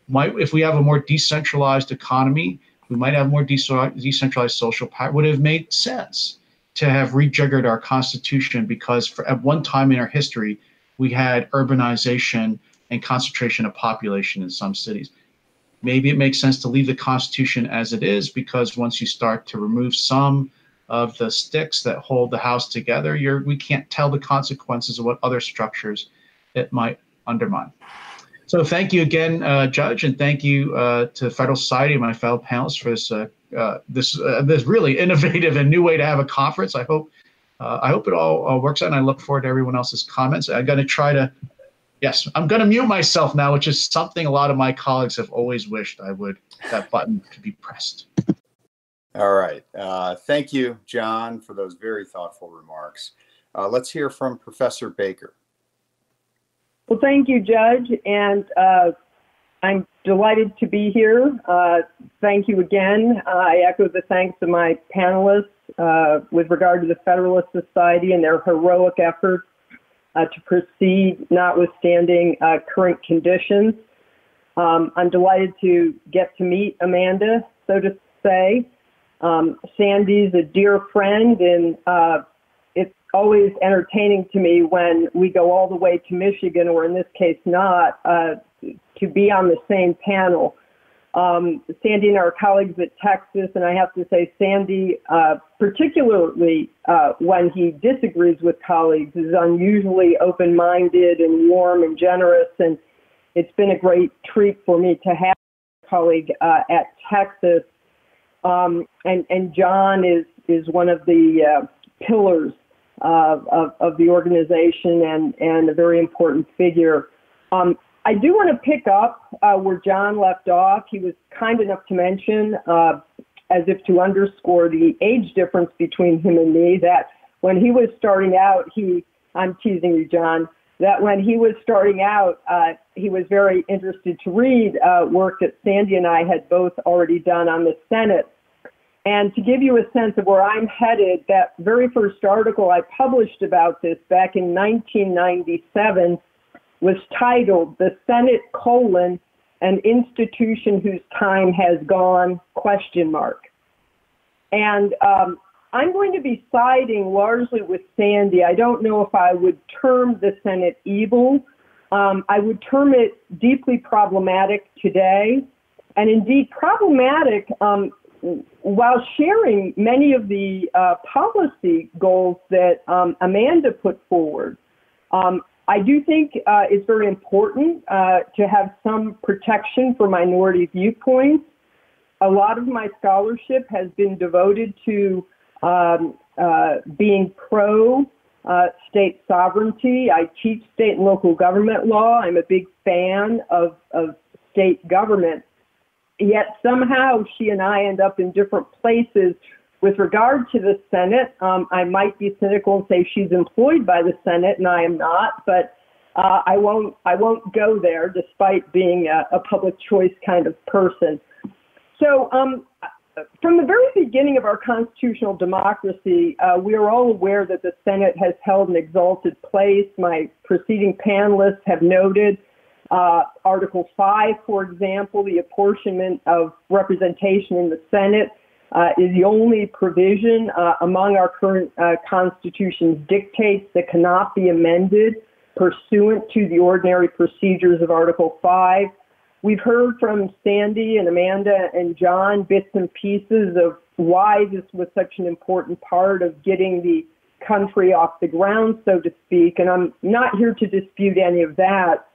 Might, if we have a more decentralized economy, we might have more decentralized social power. Would have made sense to have rejiggered our constitution because for, at one time in our history, we had urbanization and concentration of population in some cities. Maybe it makes sense to leave the constitution as it is because once you start to remove some of the sticks that hold the house together, you're, we can't tell the consequences of what other structures it might undermine. So thank you again, uh, Judge, and thank you uh, to Federal Society and my fellow panelists for this uh, uh this uh, this really innovative and new way to have a conference. I hope uh, I hope it all works out, and I look forward to everyone else's comments. I'm going to try to, yes, I'm going to mute myself now, which is something a lot of my colleagues have always wished I would. That button could be pressed. All right. Uh, thank you, John, for those very thoughtful remarks. Uh, let's hear from Professor Baker. Well, thank you, Judge, and uh, I'm delighted to be here. Uh, thank you again. I echo the thanks of my panelists uh, with regard to the Federalist Society and their heroic efforts uh, to proceed, notwithstanding current conditions. Um, I'm delighted to get to meet Amanda, so to say. Um, Sandy's a dear friend, and uh, it's always entertaining to me when we go all the way to Michigan, or in this case, not, uh, to be on the same panel. Um, Sandy and our colleagues at Texas, and I have to say, Sandy, uh, particularly uh, when he disagrees with colleagues, is unusually open minded and warm and generous. And it's been a great treat for me to have a colleague uh, at Texas um, and, and John is, is one of the uh, pillars of, of, of, the organization and, and a very important figure. Um, I do want to pick up uh, where John left off. He was kind enough to mention, uh, as if to underscore the age difference between him and me, that when he was starting out, he, I'm teasing you, John, that when he was starting out, uh, he was very interested to read uh, work that Sandy and I had both already done on the Senate. And to give you a sense of where I'm headed, that very first article I published about this back in 1997 was titled "The Senate: colon An Institution Whose Time Has Gone?" question mark. And um, I'm going to be siding largely with Sandy. I don't know if I would term the Senate evil. Um, I would term it deeply problematic today. And indeed, problematic um, while sharing many of the uh, policy goals that um, Amanda put forward. Um, I do think uh, it's very important uh, to have some protection for minority viewpoints. A lot of my scholarship has been devoted to um, uh, being pro uh, state sovereignty. I teach state and local government law. I'm a big fan of, of state government. Yet somehow she and I end up in different places. With regard to the Senate, um, I might be cynical and say she's employed by the Senate, and I am not. But uh, I won't. I won't go there, despite being a, a public choice kind of person. So um, from the very beginning of our constitutional democracy, uh, we are all aware that the Senate has held an exalted place. My preceding panelists have noted uh, Article 5, for example, the apportionment of representation in the Senate uh, is the only provision uh, among our current uh, Constitution's dictates that cannot be amended pursuant to the ordinary procedures of Article 5. We've heard from Sandy and Amanda and John bits and pieces of why this was such an important part of getting the country off the ground, so to speak. And I'm not here to dispute any of that.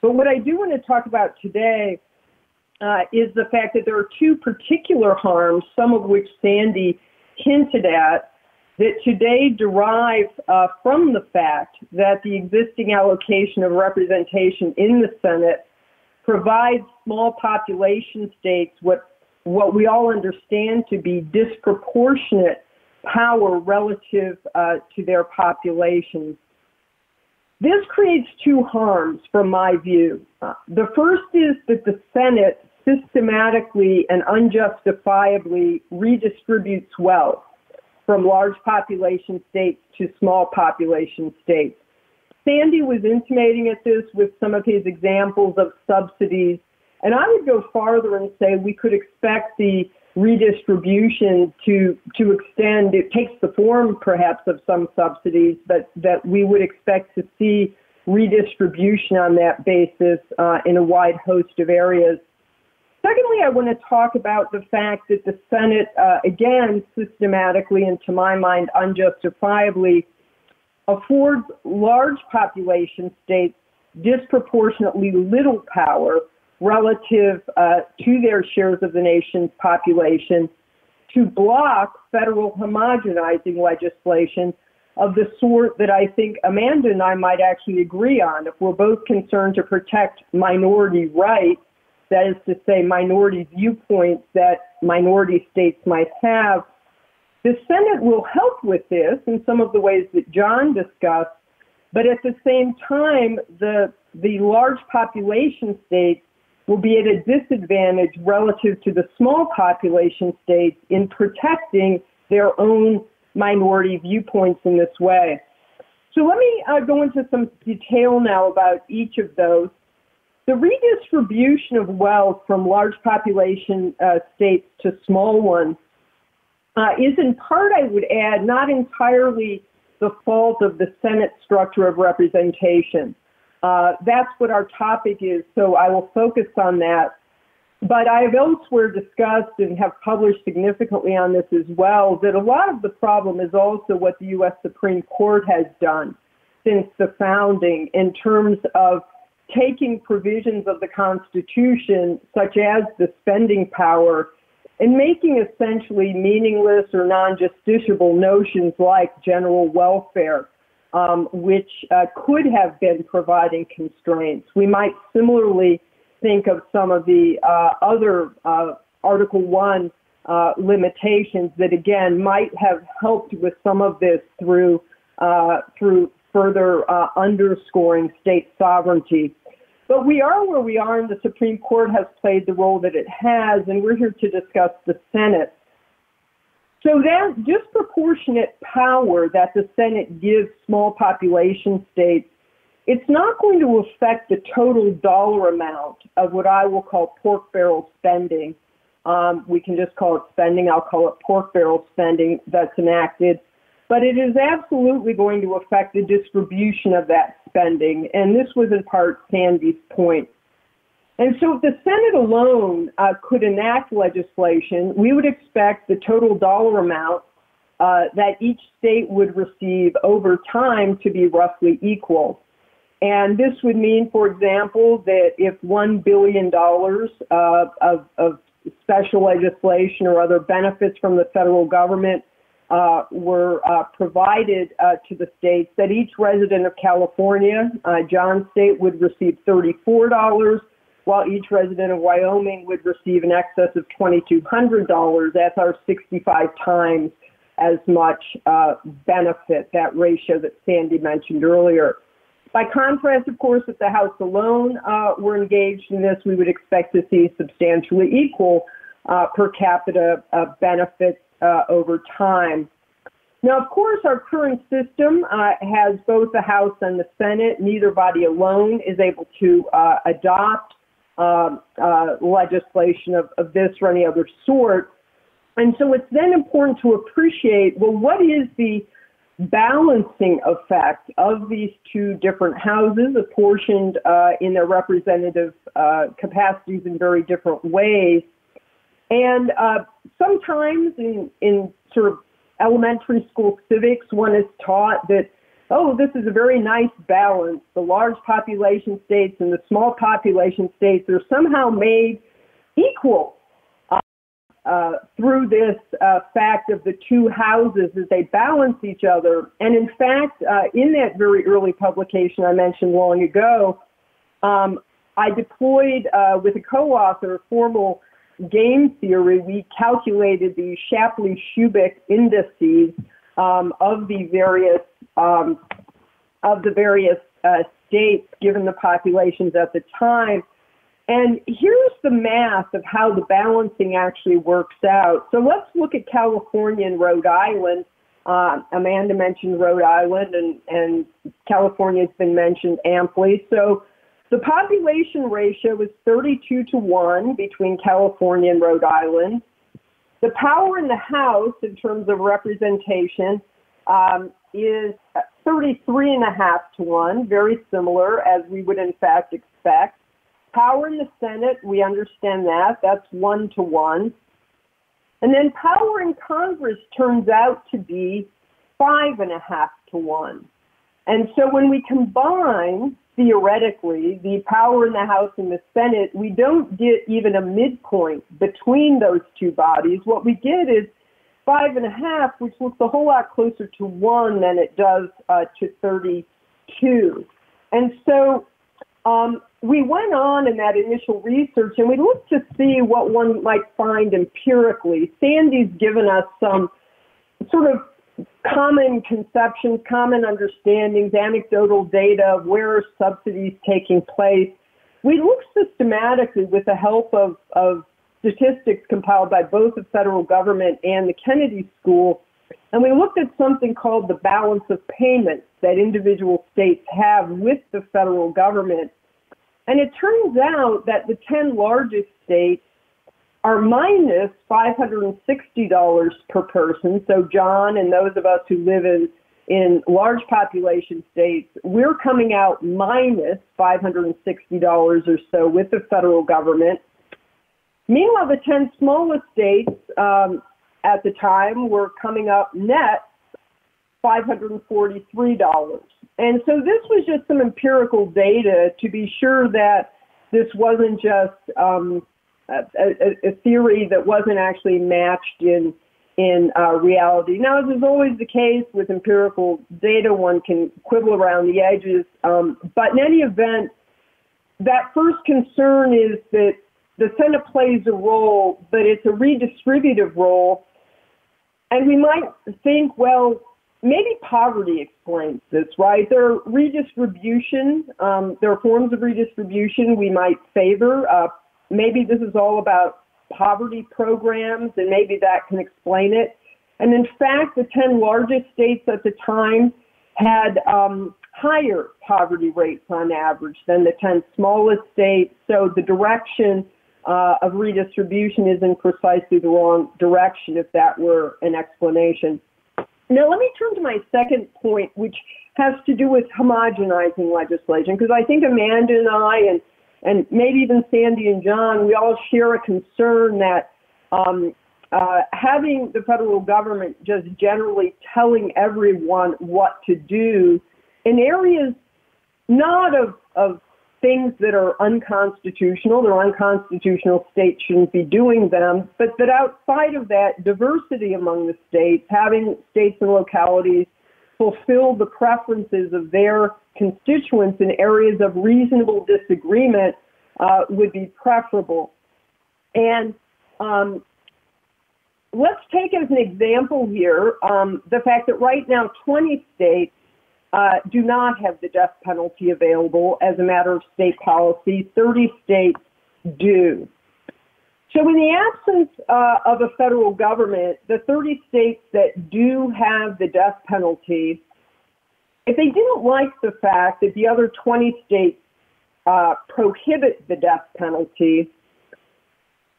But what I do want to talk about today uh, is the fact that there are two particular harms, some of which Sandy hinted at, that today derive uh, from the fact that the existing allocation of representation in the Senate provides small population states what what we all understand to be disproportionate power relative uh, to their populations. This creates two harms from my view. Uh, the first is that the Senate systematically and unjustifiably redistributes wealth from large population states to small population states. Sandy was intimating at this with some of his examples of subsidies. And I would go farther and say we could expect the redistribution to to extend. It takes the form perhaps of some subsidies, but that we would expect to see redistribution on that basis uh, in a wide host of areas. Secondly, I want to talk about the fact that the Senate, uh, again, systematically and to my mind unjustifiably, affords large population states disproportionately little power relative uh, to their shares of the nation's population to block federal homogenizing legislation of the sort that I think Amanda and I might actually agree on. If we're both concerned to protect minority rights, that is to say, minority viewpoints that minority states might have, the Senate will help with this in some of the ways that John discussed, but at the same time, the, the large population states will be at a disadvantage relative to the small population states in protecting their own minority viewpoints in this way. So let me uh, go into some detail now about each of those. The redistribution of wealth from large population uh, states to small ones uh, is in part, I would add, not entirely the fault of the Senate structure of representation. Uh, that's what our topic is, so I will focus on that. But I have elsewhere discussed and have published significantly on this as well that a lot of the problem is also what the U.S. Supreme Court has done since the founding in terms of taking provisions of the Constitution, such as the spending power, and making essentially meaningless or non justiciable notions like general welfare um, which uh, could have been providing constraints. We might similarly think of some of the uh, other uh, Article 1 uh, limitations that, again, might have helped with some of this through, uh, through further uh, underscoring state sovereignty. But we are where we are, and the Supreme Court has played the role that it has, and we're here to discuss the Senate. So that disproportionate power that the Senate gives small population states, it's not going to affect the total dollar amount of what I will call pork barrel spending. Um, we can just call it spending. I'll call it pork barrel spending that's enacted. But it is absolutely going to affect the distribution of that spending. And this was in part Sandy's point. And so if the Senate alone uh, could enact legislation, we would expect the total dollar amount uh, that each state would receive over time to be roughly equal. And this would mean, for example, that if $1 billion uh, of, of, special legislation or other benefits from the federal government uh, were uh, provided uh, to the states, that each resident of California, uh, John's state, would receive $34 while each resident of Wyoming would receive in excess of $2,200. That's our 65 times as much uh, benefit, that ratio that Sandy mentioned earlier. By contrast, of course, if the House alone uh, were engaged in this, we would expect to see substantially equal per capita benefits uh, over time. Now, of course, our current system uh, has both the House and the Senate. Neither body alone is able to adopt um, uh, legislation of, of this or any other sort. And so it's then important to appreciate well, what is the balancing effect of these two different houses, apportioned uh, in their representative uh, capacities in very different ways? And uh, sometimes in, in sort of elementary school civics, one is taught that, oh, this is a very nice balance. The large population states and the small population states are somehow made equal uh, uh, through this uh, fact of the two houses as they balance each other. And in fact, uh, in that very early publication I mentioned long ago, um, I deployed uh, with a co-author formal game theory. We calculated the Shapley-Shubik indices um, of the various um, of the various uh, states given the populations at the time. And here's the math of how the balancing actually works out. So let's look at California and Rhode Island. Uh, Amanda mentioned Rhode Island, and, and California has been mentioned amply. So the population ratio is 32 to 1 between California and Rhode Island. The power in the House, in terms of representation, um, is 33 and a half to 1, very similar as we would in fact expect. Power in the Senate, we understand that, that's 1 to 1. And then power in Congress turns out to be five and a half to 1. And so when we combine theoretically, the power in the House and the Senate, we don't get even a midpoint between those two bodies. What we get is five and a half, which looks a whole lot closer to one than it does uh, to 32. And so um, we went on in that initial research and we looked to see what one might find empirically. Sandy's given us some sort of common conceptions, common understandings, anecdotal data where are subsidies taking place. We looked systematically with the help of, of statistics compiled by both the federal government and the Kennedy School, and we looked at something called the balance of payments that individual states have with the federal government. And it turns out that the 10 largest states are minus $560 per person. So, John and those of us who live in, in large population states, we're coming out minus $560 or so with the federal government. Meanwhile, the 10 smallest states um, at the time were coming up net $543. And so this was just some empirical data to be sure that this wasn't just um, a, a, a theory that wasn't actually matched in in uh, reality. Now, as is always the case with empirical data, one can quibble around the edges. Um, but in any event, that first concern is that the Senate plays a role, but it's a redistributive role. And we might think, well, maybe poverty explains this, right? There are redistribution, um, there are forms of redistribution we might favor. Uh, maybe this is all about poverty programs, and maybe that can explain it. And in fact, the 10 largest states at the time had um, higher poverty rates on average than the 10 smallest states. So the direction uh, of redistribution is in precisely the wrong direction, if that were an explanation. Now, let me turn to my second point, which has to do with homogenizing legislation, because I think Amanda and I and and maybe even Sandy and John, we all share a concern that um, uh, having the federal government just generally telling everyone what to do in areas not of, of things that are unconstitutional, they're unconstitutional, states shouldn't be doing them, but that outside of that, diversity among the states, having states and localities fulfill the preferences of their constituents in areas of reasonable disagreement uh, would be preferable. And um, let's take as an example here um, the fact that right now 20 states uh, do not have the death penalty available as a matter of state policy, 30 states do. So, in the absence uh, of a federal government, the 30 states that do have the death penalty if they didn't like the fact that the other 20 states uh, prohibit the death penalty,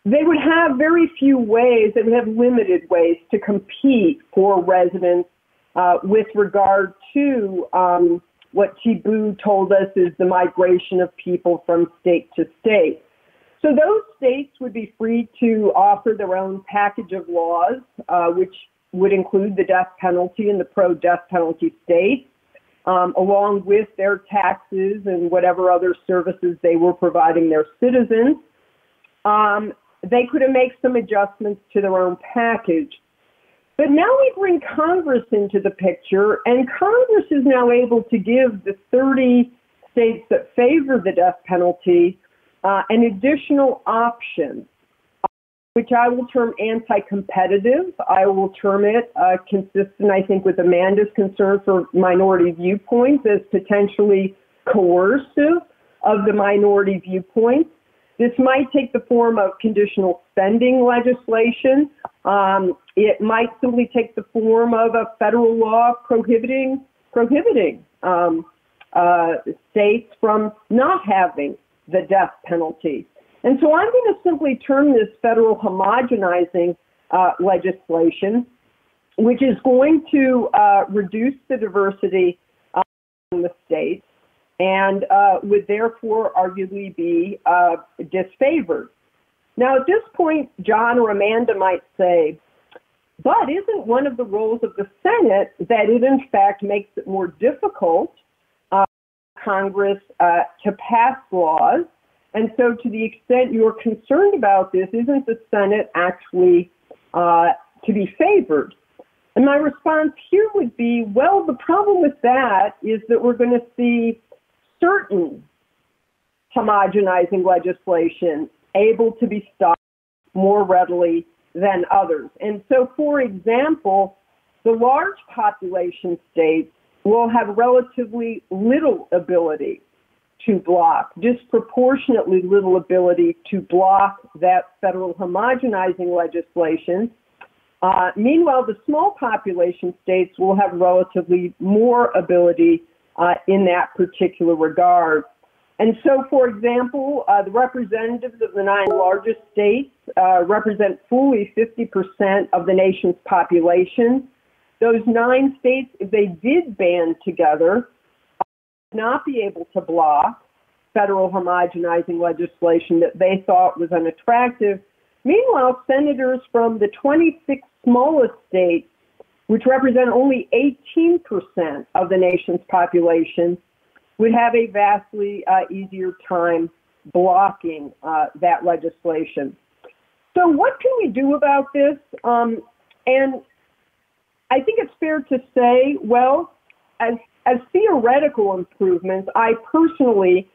they would have very few ways, they would have limited ways to compete for residents uh, with regard to um, what Tiebout told us is the migration of people from state to state. So those states would be free to offer their own package of laws, uh, which would include the death penalty in the pro-death penalty states, um, along with their taxes and whatever other services they were providing their citizens. Um, they could make some adjustments to their own package. But now we bring Congress into the picture, and Congress is now able to give the 30 states that favor the death penalty uh, an additional option, which I will term anti competitive. I will term it uh, consistent, I think, with Amanda's concern for minority viewpoints as potentially coercive of the minority viewpoints. This might take the form of conditional spending legislation. Um, it might simply take the form of a federal law prohibiting prohibiting um, uh, states from not having the death penalty. And so I'm going to simply term this federal homogenizing uh, legislation, which is going to uh, reduce the diversity uh, in the states and uh, would therefore arguably be uh, disfavored. Now, at this point, John or Amanda might say, but isn't one of the roles of the Senate that it in fact makes it more difficult Congress uh, to pass laws? And so, to the extent you're concerned about this, isn't the Senate actually uh, to be favored? And my response here would be well, the problem with that is that we're going to see certain homogenizing legislation able to be stopped more readily than others. And so, for example, the large population states will have relatively little ability to block, disproportionately little ability to block that federal homogenizing legislation. Uh, meanwhile, the small population states will have relatively more ability uh, in that particular regard. And so, for example, uh, the representatives of the nine largest states uh, represent fully 50% of the nation's population. Those nine states, if they did band together, would not be able to block federal homogenizing legislation that they thought was unattractive. Meanwhile, senators from the 26 smallest states which represent only 18% of the nation's population, would have a vastly uh, easier time blocking uh, that legislation. So, what can we do about this? Um, and I think it's fair to say, well, as, as theoretical improvements, I personally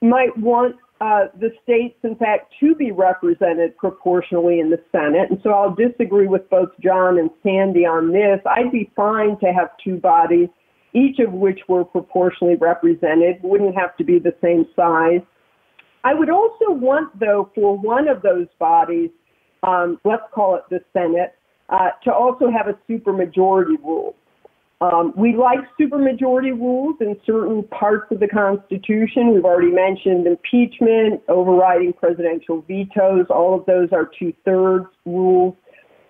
might want uh, the states, in fact, to be represented proportionally in the Senate. And so I'll disagree with both John and Sandy on this. I'd be fine to have two bodies, each of which were proportionally represented, wouldn't have to be the same size. I would also want, though, for one of those bodies, um, let's call it the Senate, uh, to also have a supermajority rule. Um, we like supermajority rules in certain parts of the Constitution. We've already mentioned impeachment, overriding presidential vetoes. All of those are two thirds rules.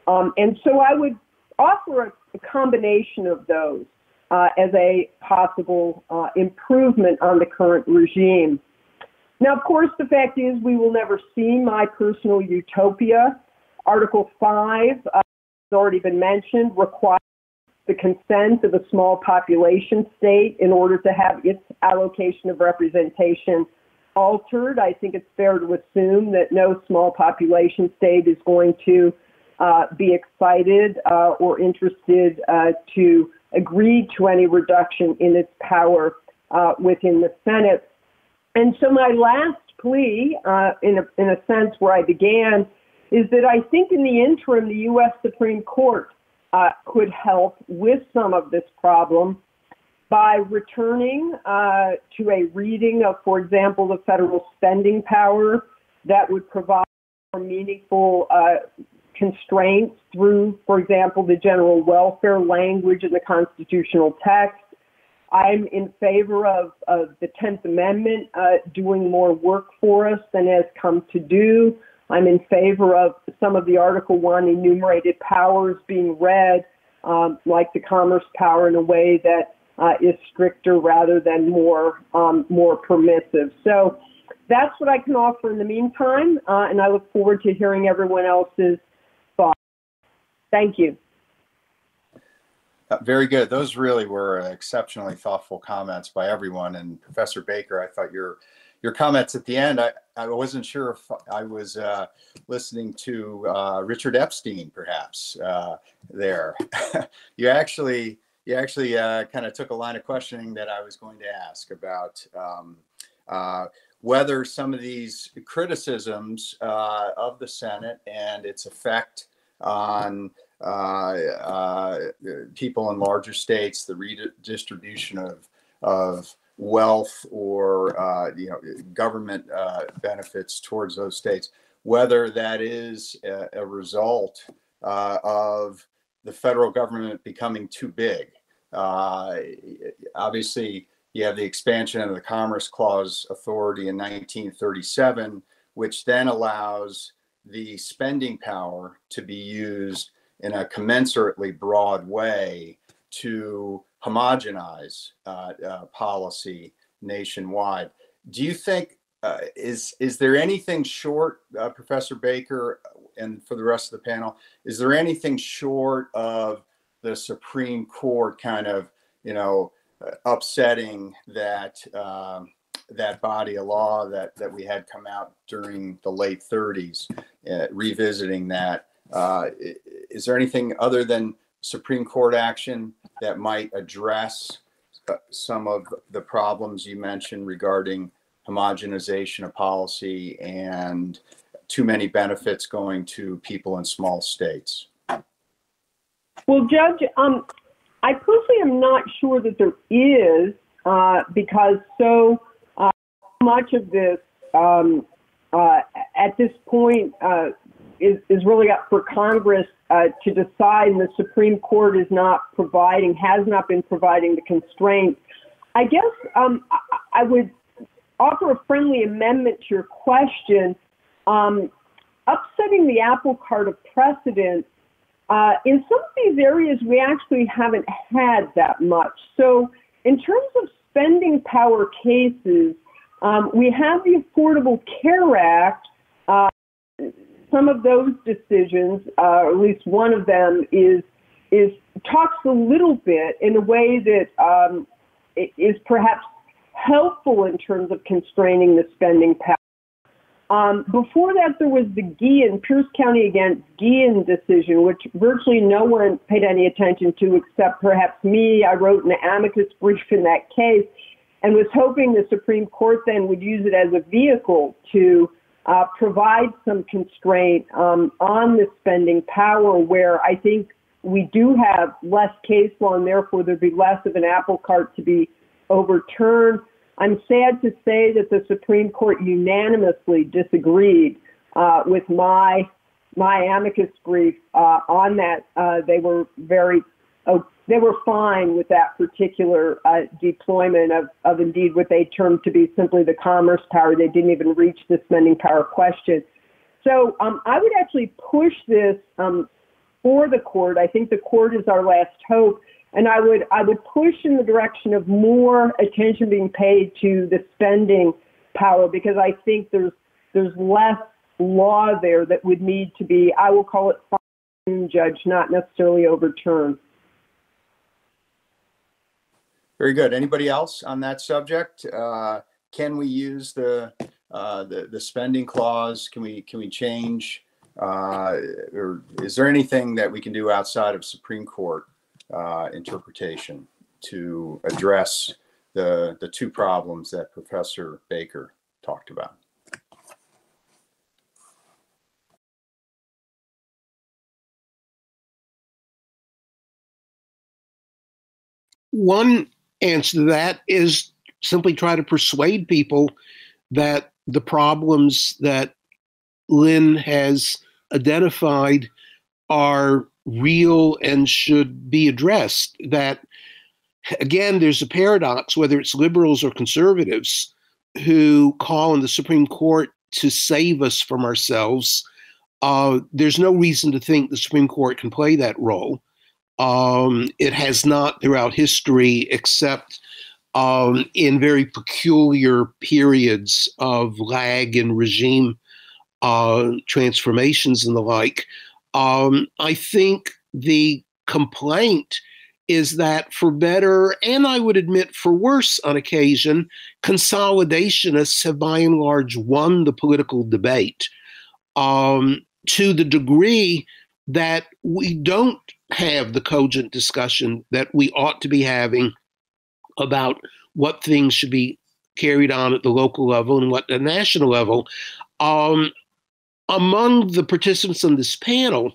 Um, and so I would offer a, a combination of those uh, as a possible uh, improvement on the current regime. Now, of course, the fact is we will never see my personal utopia. Article 5 uh, already been mentioned, requires the consent of a small population state in order to have its allocation of representation altered. I think it's fair to assume that no small population state is going to uh, be excited uh, or interested uh, to agree to any reduction in its power uh, within the Senate. And so, my last plea, uh, in, a, in a sense where I began, is that I think in the interim, the U.S. Supreme Court uh, could help with some of this problem by returning uh, to a reading of, for example, the federal spending power that would provide more meaningful uh, constraints through, for example, the general welfare language in the constitutional text. I'm in favor of, of the 10th Amendment uh, doing more work for us than has come to do. I'm in favor of some of the Article 1 enumerated powers being read, um, like the commerce power, in a way that uh, is stricter rather than more um, more permissive. So that's what I can offer in the meantime, uh, and I look forward to hearing everyone else's thoughts. Thank you. Uh, very good. Those really were exceptionally thoughtful comments by everyone. And Professor Baker, I thought your your comments at the end, I, I wasn't sure if I was uh, listening to uh, Richard Epstein, perhaps uh, there. you actually you actually uh, kind of took a line of questioning that I was going to ask about um, uh, whether some of these criticisms of the Senate and its effect on uh, uh, people in larger states, the redistribution of of wealth or uh, you know government uh, benefits towards those states, whether that is a, a result uh, of the federal government becoming too big. Uh, obviously, you have the expansion of the Commerce Clause authority in 1937, which then allows the spending power to be used in a commensurately broad way to homogenize uh, uh, policy nationwide. Do you think uh, is is there anything short, uh, Professor Baker, and for the rest of the panel, is there anything short of the Supreme Court kind of you know uh, upsetting that um, that body of law that that we had come out during the late 30s, uh, revisiting that? is there anything other than Supreme Court action that might address uh, some of the problems you mentioned regarding homogenization of policy and too many benefits going to people in small states? Well, Judge, um, I personally am not sure that there is uh, because so uh, much of this um, uh, at this point uh, is, is really up for Congress uh, to decide, and the Supreme Court is not providing, has not been providing the constraints. I guess um, I, I, would offer a friendly amendment to your question. Um, upsetting the apple cart of precedent, uh, in some of these areas, we actually haven't had that much. So, in terms of spending power cases, um, we have the Affordable Care Act. Some of those decisions, uh, at least one of them, is is talks a little bit in a way that um, is perhaps helpful in terms of constraining the spending power. Um, before that, there was the Guillen, Pierce County against Guillen decision, which virtually no one paid any attention to except perhaps me. I wrote an amicus brief in that case and was hoping the Supreme Court then would use it as a vehicle to uh, provide some constraint um, on the spending power where I think we do have less case law and therefore there'd be less of an apple cart to be overturned. I'm sad to say that the Supreme Court unanimously disagreed uh, with my my amicus brief uh, on that. Uh, they were very oh, they were fine with that particular uh, deployment of, of indeed what they termed to be simply the commerce power. They didn't even reach the spending power question. So um, I would actually push this um, for the court. I think the court is our last hope, and I would I would push in the direction of more attention being paid to the spending power because I think there's there's less law there that would need to be I will call it judge, not necessarily overturned. Very good. Anybody else on that subject? Uh, can we use the, uh, the the spending clause? Can we can we change? Uh, or is there anything that we can do outside of Supreme Court uh, interpretation to address the the two problems that Professor Baker talked about? One answer to that is simply try to persuade people that the problems that Lynn has identified are real and should be addressed. That, again, there's a paradox, whether it's liberals or conservatives who call on the Supreme Court to save us from ourselves. Uh, there's no reason to think the Supreme Court can play that role. Um, it has not throughout history, except um, in very peculiar periods of lag and regime uh, transformations and the like. Um, I think the complaint is that for better, and I would admit for worse on occasion, consolidationists have by and large won the political debate um, to the degree that we don't have the cogent discussion that we ought to be having about what things should be carried on at the local level and what the national level. Um, among the participants on this panel,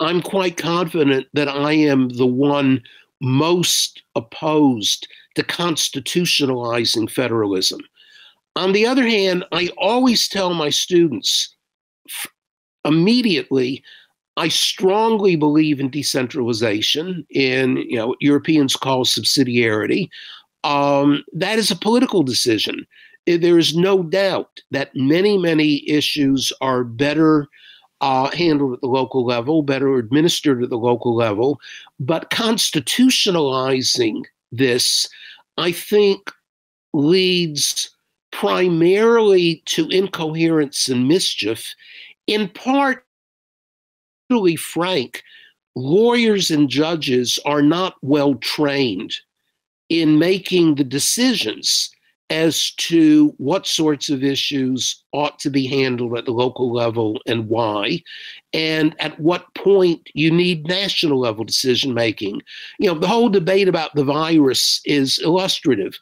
I'm quite confident that I am the one most opposed to constitutionalizing federalism. On the other hand, I always tell my students immediately I strongly believe in decentralization, in you know Europeans call subsidiarity. Um, that is a political decision. There is no doubt that many, many issues are better uh, handled at the local level, better administered at the local level. But constitutionalizing this, I think, leads primarily to incoherence and mischief, in part brutally frank, lawyers and judges are not well trained in making the decisions as to what sorts of issues ought to be handled at the local level and why, and at what point you need national level decision making. You know, the whole debate about the virus is illustrative.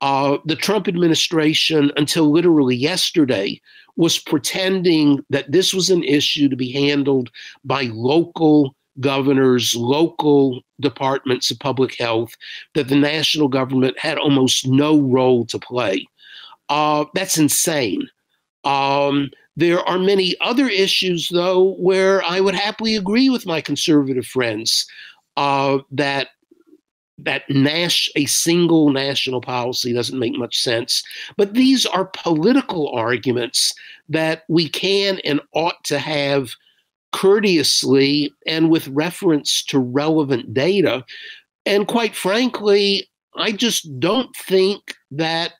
Uh, the Trump administration, until literally yesterday, was pretending that this was an issue to be handled by local governors, local departments of public health, that the national government had almost no role to play. Uh, that's insane. Um, there are many other issues, though, where I would happily agree with my conservative friends uh, that that Nash, a single national policy doesn't make much sense. But these are political arguments that we can and ought to have courteously and with reference to relevant data. And quite frankly, I just don't think that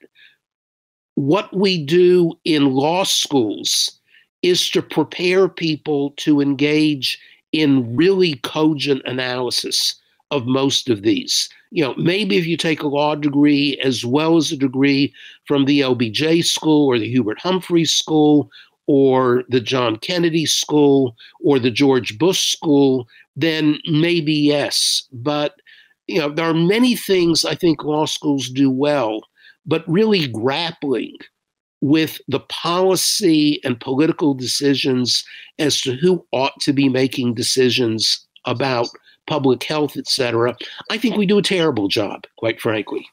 what we do in law schools is to prepare people to engage in really cogent analysis of most of these. You know, maybe if you take a law degree as well as a degree from the LBJ school or the Hubert Humphrey school or the John Kennedy school or the George Bush school, then maybe yes. But you know, there are many things I think law schools do well, but really grappling with the policy and political decisions as to who ought to be making decisions about public health, et cetera, I think we do a terrible job, quite frankly.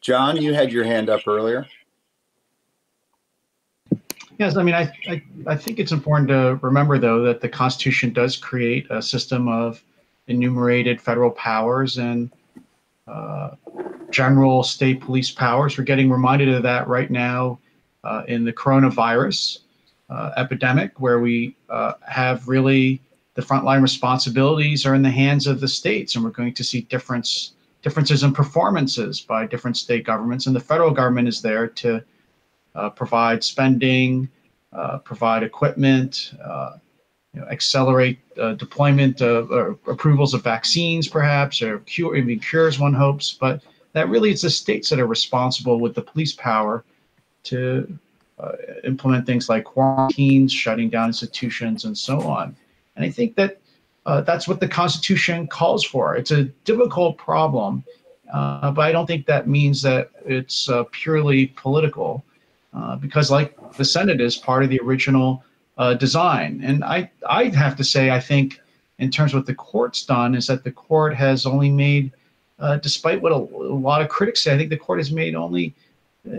John, you had your hand up earlier. Yes, I mean, I, I, I think it's important to remember, though, that the Constitution does create a system of enumerated federal powers and uh, general state police powers. We're getting reminded of that right now uh, in the coronavirus uh, epidemic, where we uh, have really the frontline responsibilities are in the hands of the states, and we're going to see difference differences in performances by different state governments, and the federal government is there to uh, provide spending, uh, provide equipment, uh, you know, accelerate uh, deployment of approvals of vaccines, perhaps, or cure, mean, cures. One hopes, but that really it's the states that are responsible with the police power to uh, implement things like quarantines, shutting down institutions, and so on. And I think that uh, that's what the Constitution calls for. It's a difficult problem, uh, but I don't think that means that it's uh, purely political, uh, because like the Senate is part of the original uh, design. And I, I have to say, I think in terms of what the court's done is that the court has only made, uh, despite what a, a, lot of critics say, I think the court has made only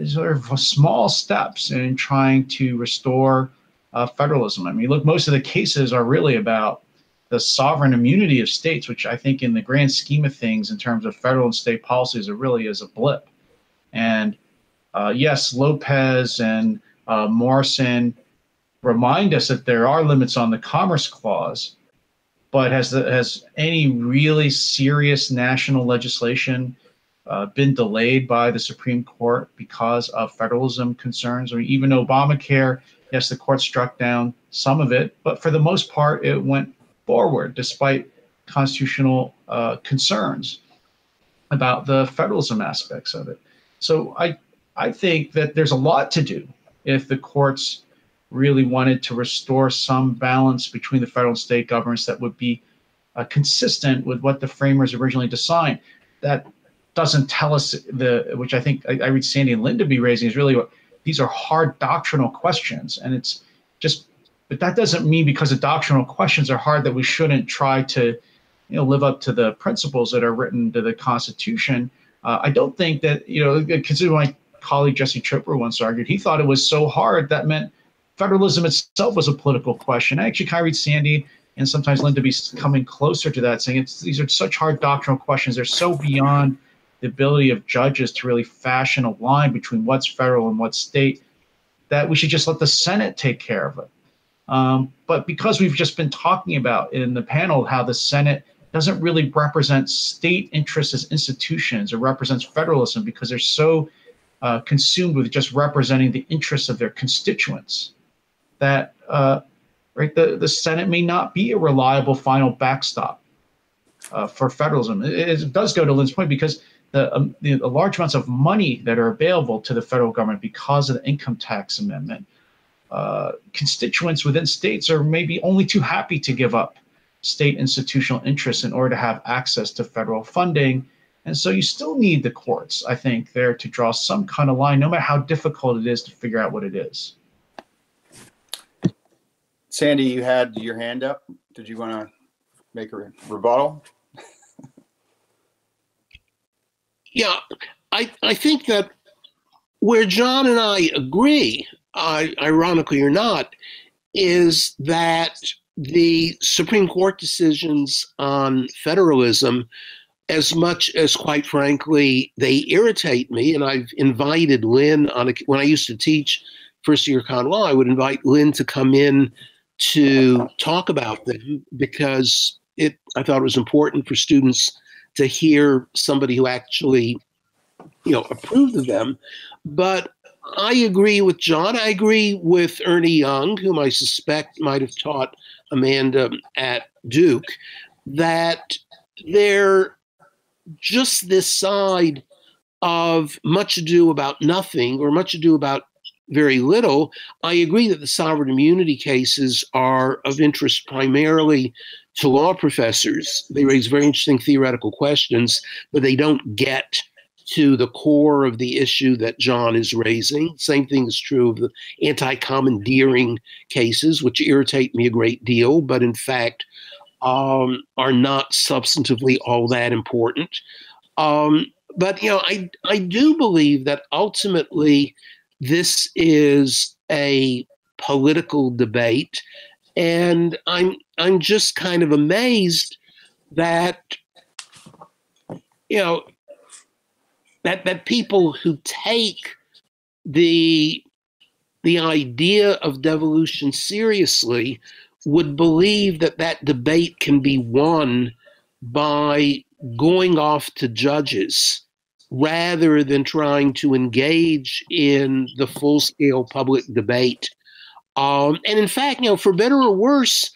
sort of small steps in trying to restore uh, federalism. I mean, look, most of the cases are really about the sovereign immunity of states, which I think, in the grand scheme of things, in terms of federal and state policies, it really is a blip. And uh, yes, Lopez and uh, Morrison remind us that there are limits on the Commerce Clause, but has the, has any really serious national legislation uh, been delayed by the Supreme Court because of federalism concerns, or even Obamacare. Yes, the court struck down some of it, but for the most part, it went forward despite constitutional uh, concerns about the federalism aspects of it. So I I think that there's a lot to do if the courts really wanted to restore some balance between the federal and state governments that would be uh, consistent with what the framers originally designed. That doesn't tell us the, which I think I, I read Sandy and Lynn to be raising is really what these are hard doctrinal questions, and it's just, but that doesn't mean because the doctrinal questions are hard that we shouldn't try to, you know, live up to the principles that are written to the Constitution. Uh, I don't think that you know, consider my colleague Jesse Choper once argued, he thought it was so hard that meant federalism itself was a political question. I actually kind read Sandy and sometimes Lynn to be coming closer to that, saying it's these are such hard doctrinal questions. They're so beyond the ability of judges to really fashion a line between what's federal and what's state that we should just let the Senate take care of it. Um, but because we've just been talking about in the panel how the Senate doesn't really represent state interests as institutions or represents federalism because they're so uh, consumed with just representing the interests of their constituents that uh, right the, the Senate may not be a reliable final backstop uh, for federalism. It, it, does go to Lynn's point because the, um, the, the, large amounts of money that are available to the federal government because of the income tax amendment, uh, constituents within states are maybe only too happy to give up state institutional interests in order to have access to federal funding. And so you still need the courts, I think, there to draw some kind of line, no matter how difficult it is to figure out what it is. Sandy, you had your hand up. Did you want to make a rebuttal? Yeah, I, I think that where John and I agree, ironically or not, is that the Supreme Court decisions on federalism, as much as quite frankly they irritate me, and I've invited Lynn on a, when I used to teach first year con law, I would invite Lynn to come in to talk about them because it I thought it was important for students to hear somebody who actually you know approved of them but I agree with John. I agree with Ernie Young, whom I suspect might have taught Amanda at Duke, that they're just this side of much ado about nothing or much ado about very little. I agree that the sovereign immunity cases are of interest primarily to law professors. They raise very interesting theoretical questions, but they don't get to the core of the issue that John is raising. Same thing is true of the anti commandeering cases, which irritate me a great deal, but in fact um, are not substantively all that important. Um, but you know, I I do believe that ultimately this is a political debate, and I'm I'm just kind of amazed that you know that that people who take the the idea of devolution seriously would believe that that debate can be won by going off to judges rather than trying to engage in the full scale public debate. Um, and in fact, you know, for better or worse,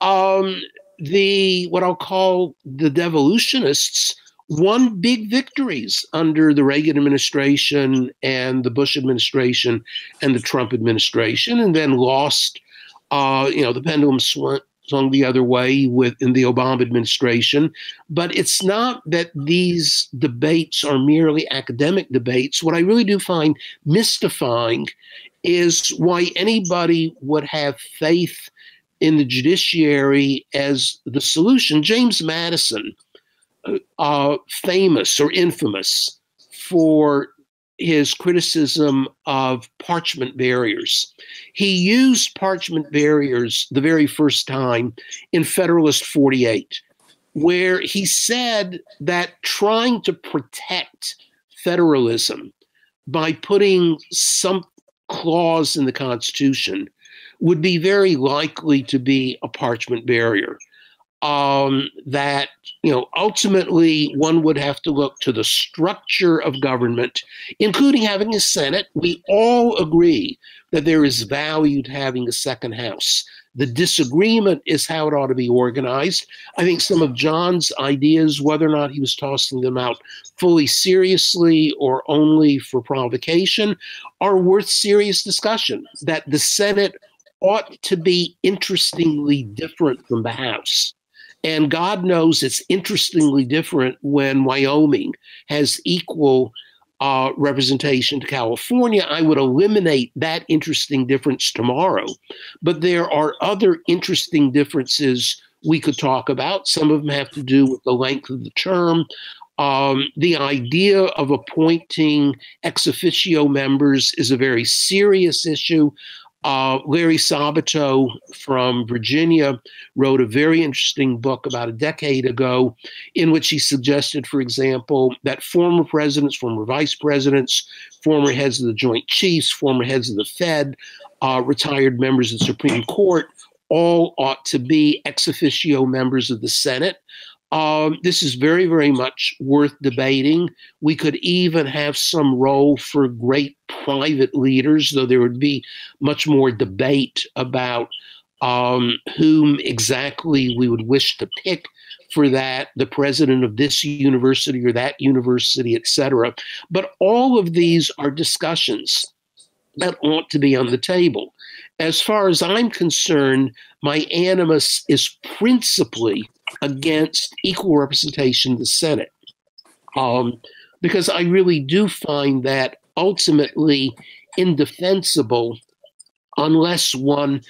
um, the what I'll call the devolutionists won big victories under the Reagan administration and the Bush administration and the Trump administration, and then lost. Uh, you know, the pendulum swung, swung the other way with in the Obama administration. But it's not that these debates are merely academic debates. What I really do find mystifying is why anybody would have faith in the judiciary as the solution. James Madison, uh, famous or infamous for his criticism of parchment barriers. He used parchment barriers the very first time in Federalist 48, where he said that trying to protect federalism by putting some clause in the Constitution would be very likely to be a parchment barrier. um, that you know ultimately one would have to look to the structure of government, including having a Senate. We all agree that there is value to having a second house. The disagreement is how it ought to be organized. I think some of John's ideas, whether or not he was tossing them out fully seriously or only for provocation, are worth serious discussion. That the Senate ought to be interestingly different from the House. And God knows it's interestingly different when Wyoming has equal uh, representation to California. I would eliminate that interesting difference tomorrow. But there are other interesting differences we could talk about. Some of them have to do with the length of the term. Um, the idea of appointing ex officio members is a very serious issue. Uh, Larry Sabato from Virginia wrote a very interesting book about a decade ago in which he suggested, for example, that former presidents, former vice presidents, former heads of the Joint Chiefs, former heads of the Fed, uh, retired members of the Supreme Court all ought to be ex officio members of the Senate. Um, this is very, very much worth debating. We could even have some role for great private leaders, though there would be much more debate about um, whom exactly we would wish to pick for that, the president of this university or that university, etc. But all of these are discussions that ought to be on the table. As far as I'm concerned, my animus is principally against equal representation in the Senate. Um, because I really do find that ultimately indefensible unless one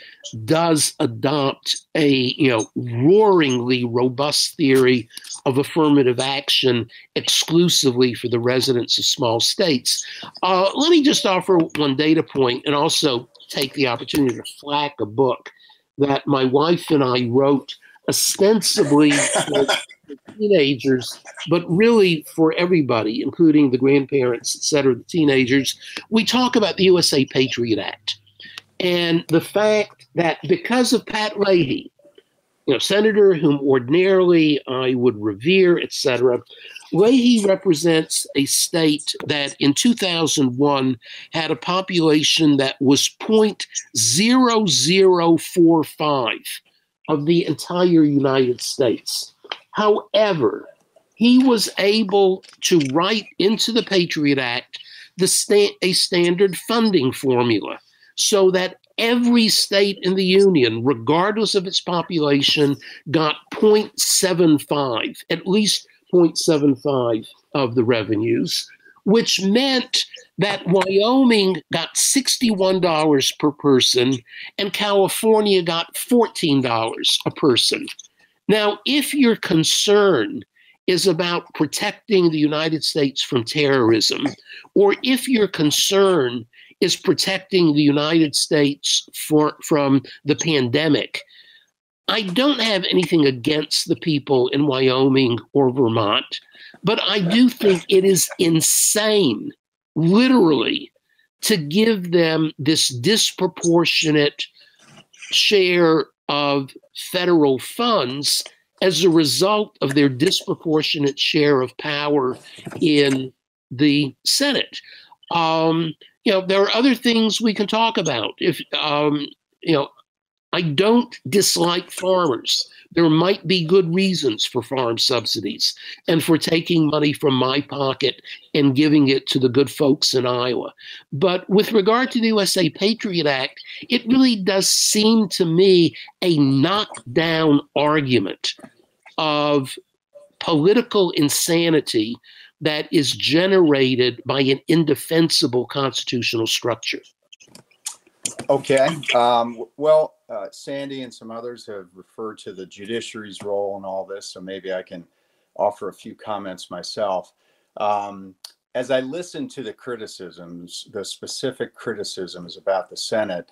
does adopt a you know roaringly robust theory of affirmative action exclusively for the residents of small states. Uh, let me just offer one data point and also take the opportunity to flack a book that my wife and I wrote ostensibly for teenagers, but really for everybody, including the grandparents, et cetera, the teenagers. We talk about the USA Patriot Act and the fact that because of Pat Leahy, you know, senator whom ordinarily I would revere, et cetera, Leahy represents a state that in 2001 had a population that was 0.0045 of the entire United States. However, he was able to write into the Patriot Act the sta- a standard funding formula so that every state in the union, regardless of its population, got 0.75, at least 0.75 of the revenues, which meant that Wyoming got $61 per person and California got $14 a person. Now, if your concern is about protecting the United States from terrorism, or if your concern is protecting the United States for, from the pandemic, I don't have anything against the people in Wyoming or Vermont, but I do think it is insane, literally, to give them this disproportionate share of federal funds as a result of their disproportionate share of power in the Senate. Um, you know, there are other things we can talk about. If um, you know, I don't dislike farmers. There might be good reasons for farm subsidies and for taking money from my pocket and giving it to the good folks in Iowa. But with regard to the USA Patriot Act, it really does seem to me a knockdown argument of political insanity that is generated by an indefensible constitutional structure. Okay. Um, well, uh, Sandy and some others have referred to the judiciary's role in all this, so maybe I can offer a few comments myself. Um, as I listen to the criticisms, the specific criticisms about the Senate,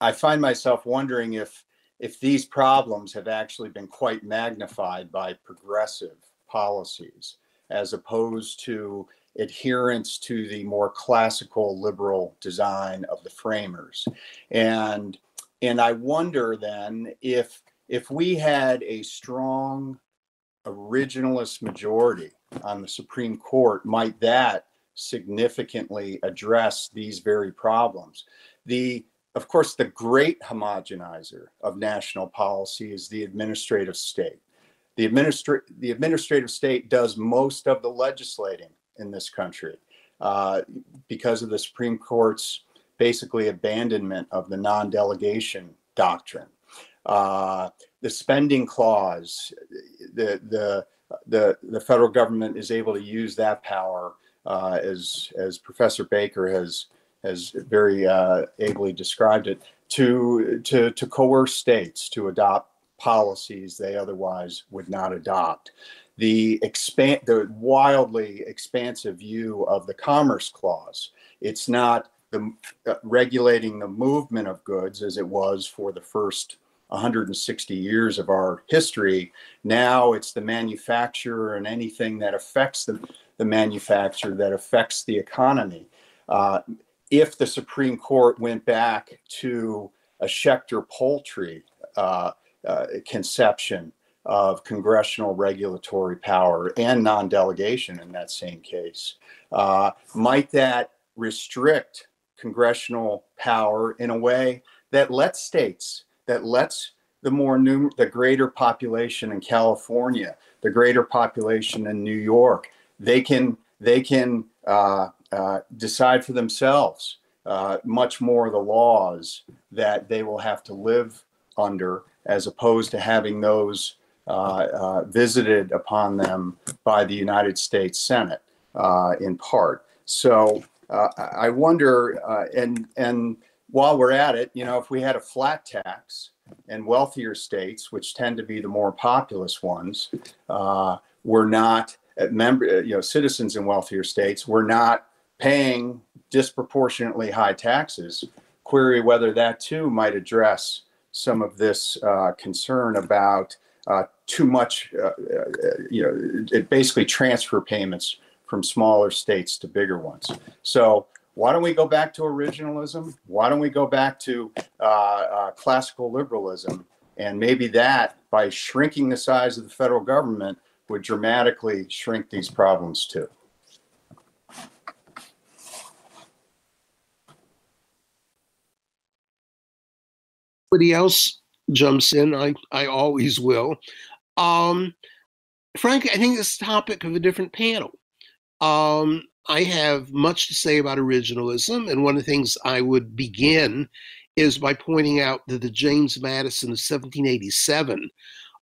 I find myself wondering if if these problems have actually been quite magnified by progressive policies as opposed to adherence to the more classical liberal design of the framers. And and I wonder then if if we had a strong originalist majority on the Supreme Court, might that significantly address these very problems? The of course, the great homogenizer of national policy is the administrative state. The, administra- the administrative state does most of the legislating in this country uh, because of the Supreme Court's basically abandonment of the non delegation doctrine. Uh, the spending clause, the, the, the, the federal government is able to use that power, uh, as, as Professor Baker has, has very uh, ably described it, to, to, to coerce states to adopt policies they otherwise would not adopt. The expand the wildly expansive view of the Commerce Clause. It's not the uh, regulating the movement of goods as it was for the first 160 years of our history. Now it's the manufacturer and anything that affects the, the manufacturer that affects the economy. Uh, if the Supreme Court went back to a Schechter Poultry uh, uh, conception of congressional regulatory power and non delegation in that same case, uh, might that restrict congressional power in a way that lets states, that lets the more num- the greater population in California, the greater population in New York, they can they can uh, uh, decide for themselves uh, much more of the laws that they will have to live under, as opposed to having those visited upon them by the United States Senate uh, in part. So uh, I wonder, uh, and and while we're at it, you know, if we had a flat tax and wealthier states, which tend to be the more populous ones, uh, were not member, you know, citizens in wealthier states were not paying disproportionately high taxes. Query whether that too might address some of this uh, concern about uh, too much, uh, you know, it basically transfer payments from smaller states to bigger ones. So why don't we go back to originalism? Why don't we go back to uh, uh, classical liberalism? And maybe that, by shrinking the size of the federal government, would dramatically shrink these problems too. Somebody else jumps in. I, I always will. Um, frankly, I think the topic of a different panel. Um, I have much to say about originalism, and one of the things I would begin is by pointing out that the James Madison of 1787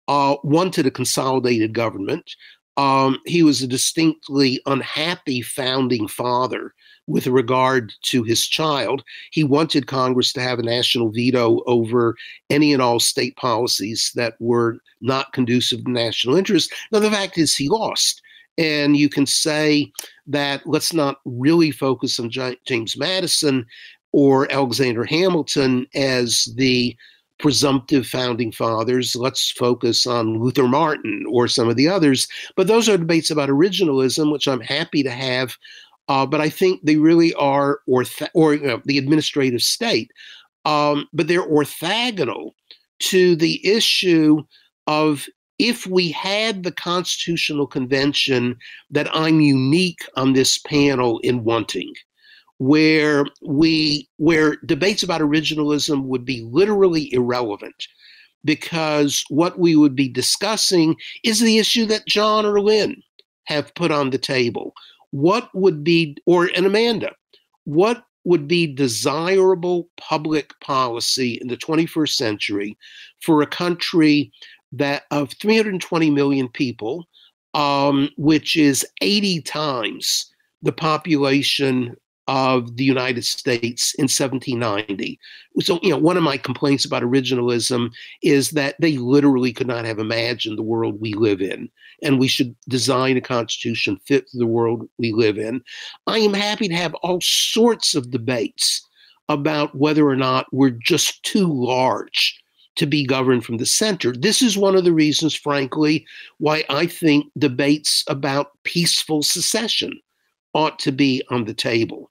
uh, wanted a consolidated government. Um, he was a distinctly unhappy founding father with regard to his child. He wanted Congress to have a national veto over any and all state policies that were not conducive to national interest. Now, the fact is, he lost. And you can say that let's not really focus on James Madison or Alexander Hamilton as the presumptive founding fathers. Let's focus on Luther Martin or some of the others. But those are debates about originalism, which I'm happy to have. Uh, but I think they really are orth- or you know, the administrative state. Um, but they're orthogonal to the issue of if we had the Constitutional Convention that I'm unique on this panel in wanting, where we where debates about originalism would be literally irrelevant because what we would be discussing is the issue that John or Lynn have put on the table. What would be, or and Amanda, what would be desirable public policy in the 21st century for a country that of 320 million people, um, which is 80 times the population of the United States in 1790. So, you know, one of my complaints about originalism is that they literally could not have imagined the world we live in, and we should design a constitution fit the world we live in. I am happy to have all sorts of debates about whether or not we're just too large to be governed from the center. This is one of the reasons, frankly, why I think debates about peaceful secession ought to be on the table.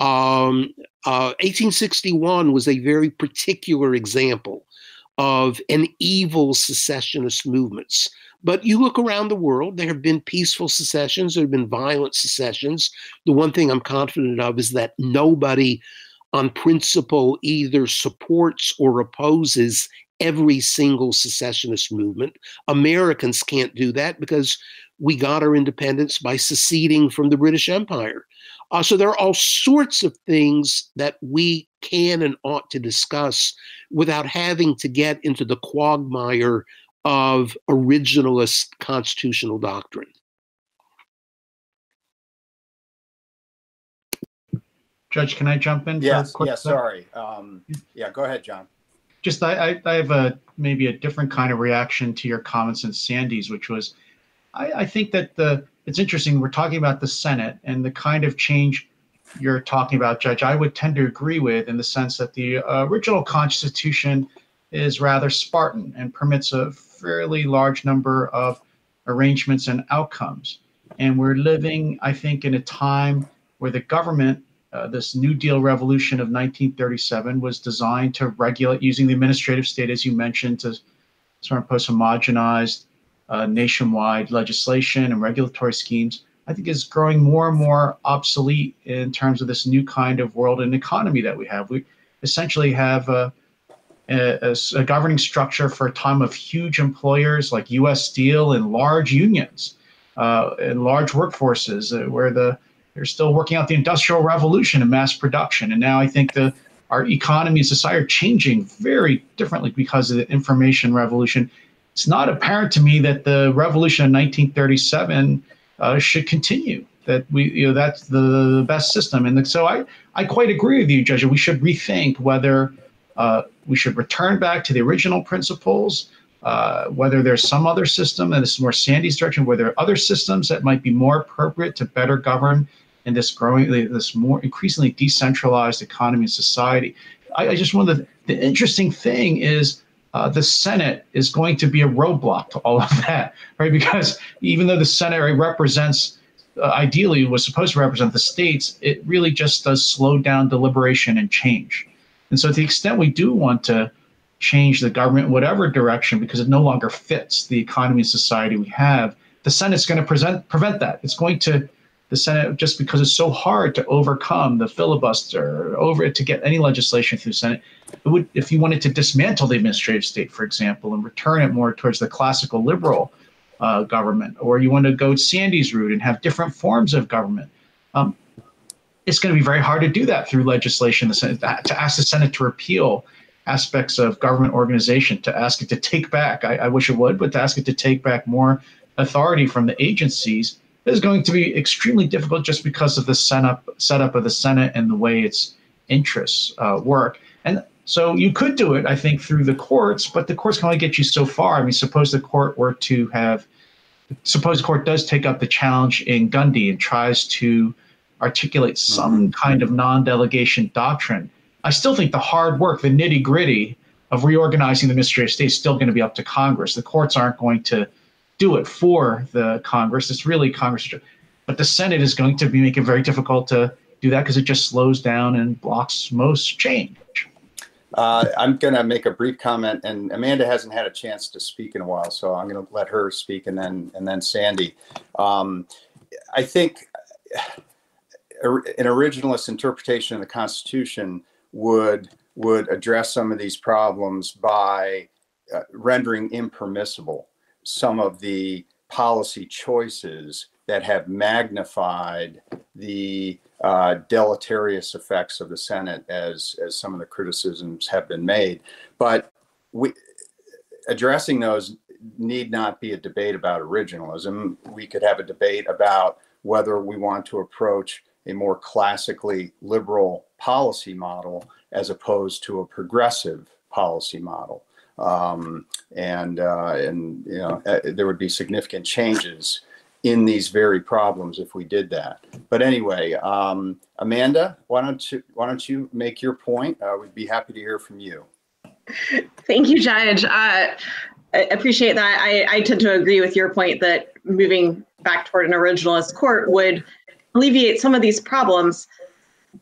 Um, uh, 1861 was a very particular example of an evil secessionist movements. But you look around the world, there have been peaceful secessions, there have been violent secessions. The one thing I'm confident of is that nobody on principle either supports or opposes every single secessionist movement. Americans can't do that because we got our independence by seceding from the British Empire. Uh, so there are all sorts of things that we can and ought to discuss without having to get into the quagmire of originalist constitutional doctrine. Judge, can I jump in? Yes, yes, sorry. Um, yeah, go ahead, John. Just I, I, I, have a maybe a different kind of reaction to your comments and Sandy's, which was I, I think that the it's interesting. We're talking about the Senate and the kind of change you're talking about, Judge. I would tend to agree with in the sense that the uh, original Constitution is rather Spartan and permits a fairly large number of arrangements and outcomes. And we're living, I think, in a time where the government, uh, this New Deal revolution of 1937, was designed to regulate using the administrative state, as you mentioned, to sort of post homogenized uh, nationwide legislation and regulatory schemes, I think is growing more and more obsolete in terms of this new kind of world and economy that we have. We essentially have a, a, a governing structure for a time of huge employers like U.S. Steel and large unions uh, and large workforces uh, where the they're still working out the industrial revolution and mass production. And now I think the our economy and society are changing very differently because of the information revolution it's not apparent to me that the revolution of 1937 uh, should continue. That we, you know, that's the best system. And so I, I quite agree with you, Judge. We should rethink whether uh, we should return back to the original principles, uh, whether there's some other system, and this is more Sandy's direction, where there are other systems that might be more appropriate to better govern in this growing, this more increasingly decentralized economy and society. I, I just the, the interesting thing is uh, the Senate is going to be a roadblock to all of that, right? Because even though the Senate represents, uh, ideally, was supposed to represent the states, it really just does slow down deliberation and change. And so, to the extent we do want to change the government in whatever direction because it no longer fits the economy and society we have, the Senate's going to present, prevent that. It's going to the Senate just because it's so hard to overcome the filibuster over to get any legislation through the Senate. It would, if you wanted to dismantle the administrative state, for example, and return it more towards the classical liberal uh, government, or you want to go Sandy's route and have different forms of government. Um, it's going to be very hard to do that through legislation. The Senate, to ask the Senate to repeal aspects of government organization, to ask it to take back, I, I wish it would, but to ask it to take back more authority from the agencies is going to be extremely difficult just because of the setup setup of the Senate and the way its interests uh, work. And so you could do it, I think, through the courts, but the courts can only get you so far. I mean, suppose the court were to have, suppose the court does take up the challenge in Gundy and tries to articulate some mm-hmm. kind of non-delegation doctrine. I still think the hard work, the nitty gritty of reorganizing the administrative state is still going to be up to Congress. The courts aren't going to do it for the Congress. It's really Congress. But the Senate is going to be making it very difficult to do that because it just slows down and blocks most change. Uh, I'm going to make a brief comment, and Amanda hasn't had a chance to speak in a while, so I'm going to let her speak, and then and then Sandy. Um, I think an originalist interpretation of the Constitution would would address some of these problems by uh, rendering impermissible some of the policy choices that have magnified the uh, deleterious effects of the Senate as as some of the criticisms have been made. But we addressing those need not be a debate about originalism. We could have a debate about whether we want to approach a more classically liberal policy model as opposed to a progressive policy model um, and uh, and you know uh, there would be significant changes in these very problems if we did that. But anyway, um, Amanda, why don't you why don't you make your point? Uh, we'd be happy to hear from you. Thank you, Judge. Uh, I appreciate that. I, I tend to agree with your point that moving back toward an originalist court would alleviate some of these problems.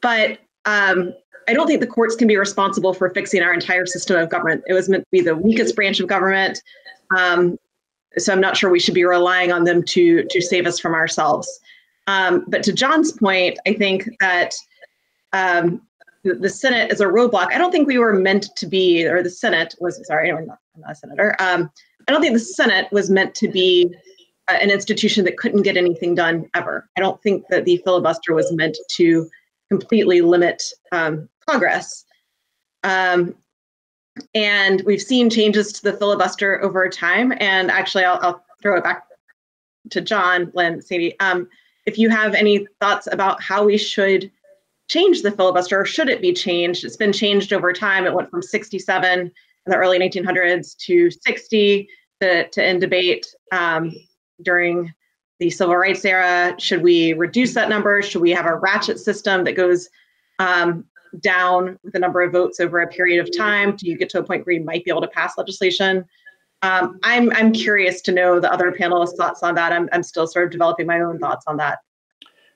But um, I don't think the courts can be responsible for fixing our entire system of government. It was meant to be the weakest branch of government. Um, so I'm not sure we should be relying on them to to save us from ourselves. Um, but to John's point, I think that um, the, the, Senate is a roadblock. I don't think we were meant to be, or the Senate was. Sorry, I'm not, I'm not a senator. Um, I don't think the Senate was meant to be uh, an institution that couldn't get anything done ever. I don't think that the filibuster was meant to completely limit um, progress. Um, and we've seen changes to the filibuster over time. And actually, I'll, I'll throw it back to John, Lynn, Sandy. Um, if you have any thoughts about how we should change the filibuster, or should it be changed? It's been changed over time. It went from 67 in the early 1900s to 60 to, to end debate um, during the civil rights era. Should we reduce that number? Should we have a ratchet system that goes um, down with the number of votes over a period of time? Do you get to a point where you might be able to pass legislation? Um, I'm I'm curious to know the other panelists' thoughts on that. I'm I'm still sort of developing my own thoughts on that.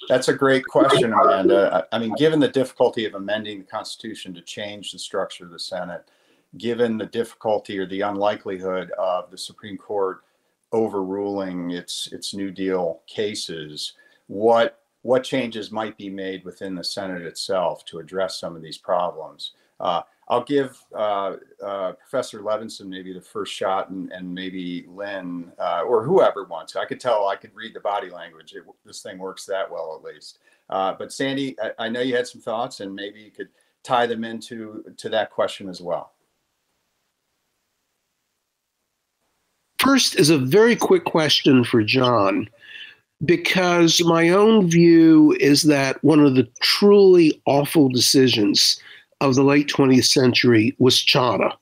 That's a great question, Amanda. I mean, given the difficulty of amending the Constitution to change the structure of the Senate, given the difficulty or the unlikelihood of the Supreme Court overruling its its New Deal cases, what what changes might be made within the Senate itself to address some of these problems? Uh, I'll give uh, uh, Professor Levinson maybe the first shot, and, and maybe Lynn uh, or whoever wants. I could tell, I could read the body language. It, this thing works that well, at least. Uh, but Sandy, I, I, know you had some thoughts, and maybe you could tie them into to that question as well. First is a very quick question for John, because my own view is that one of the truly awful decisions of the late 20th century was Chadha,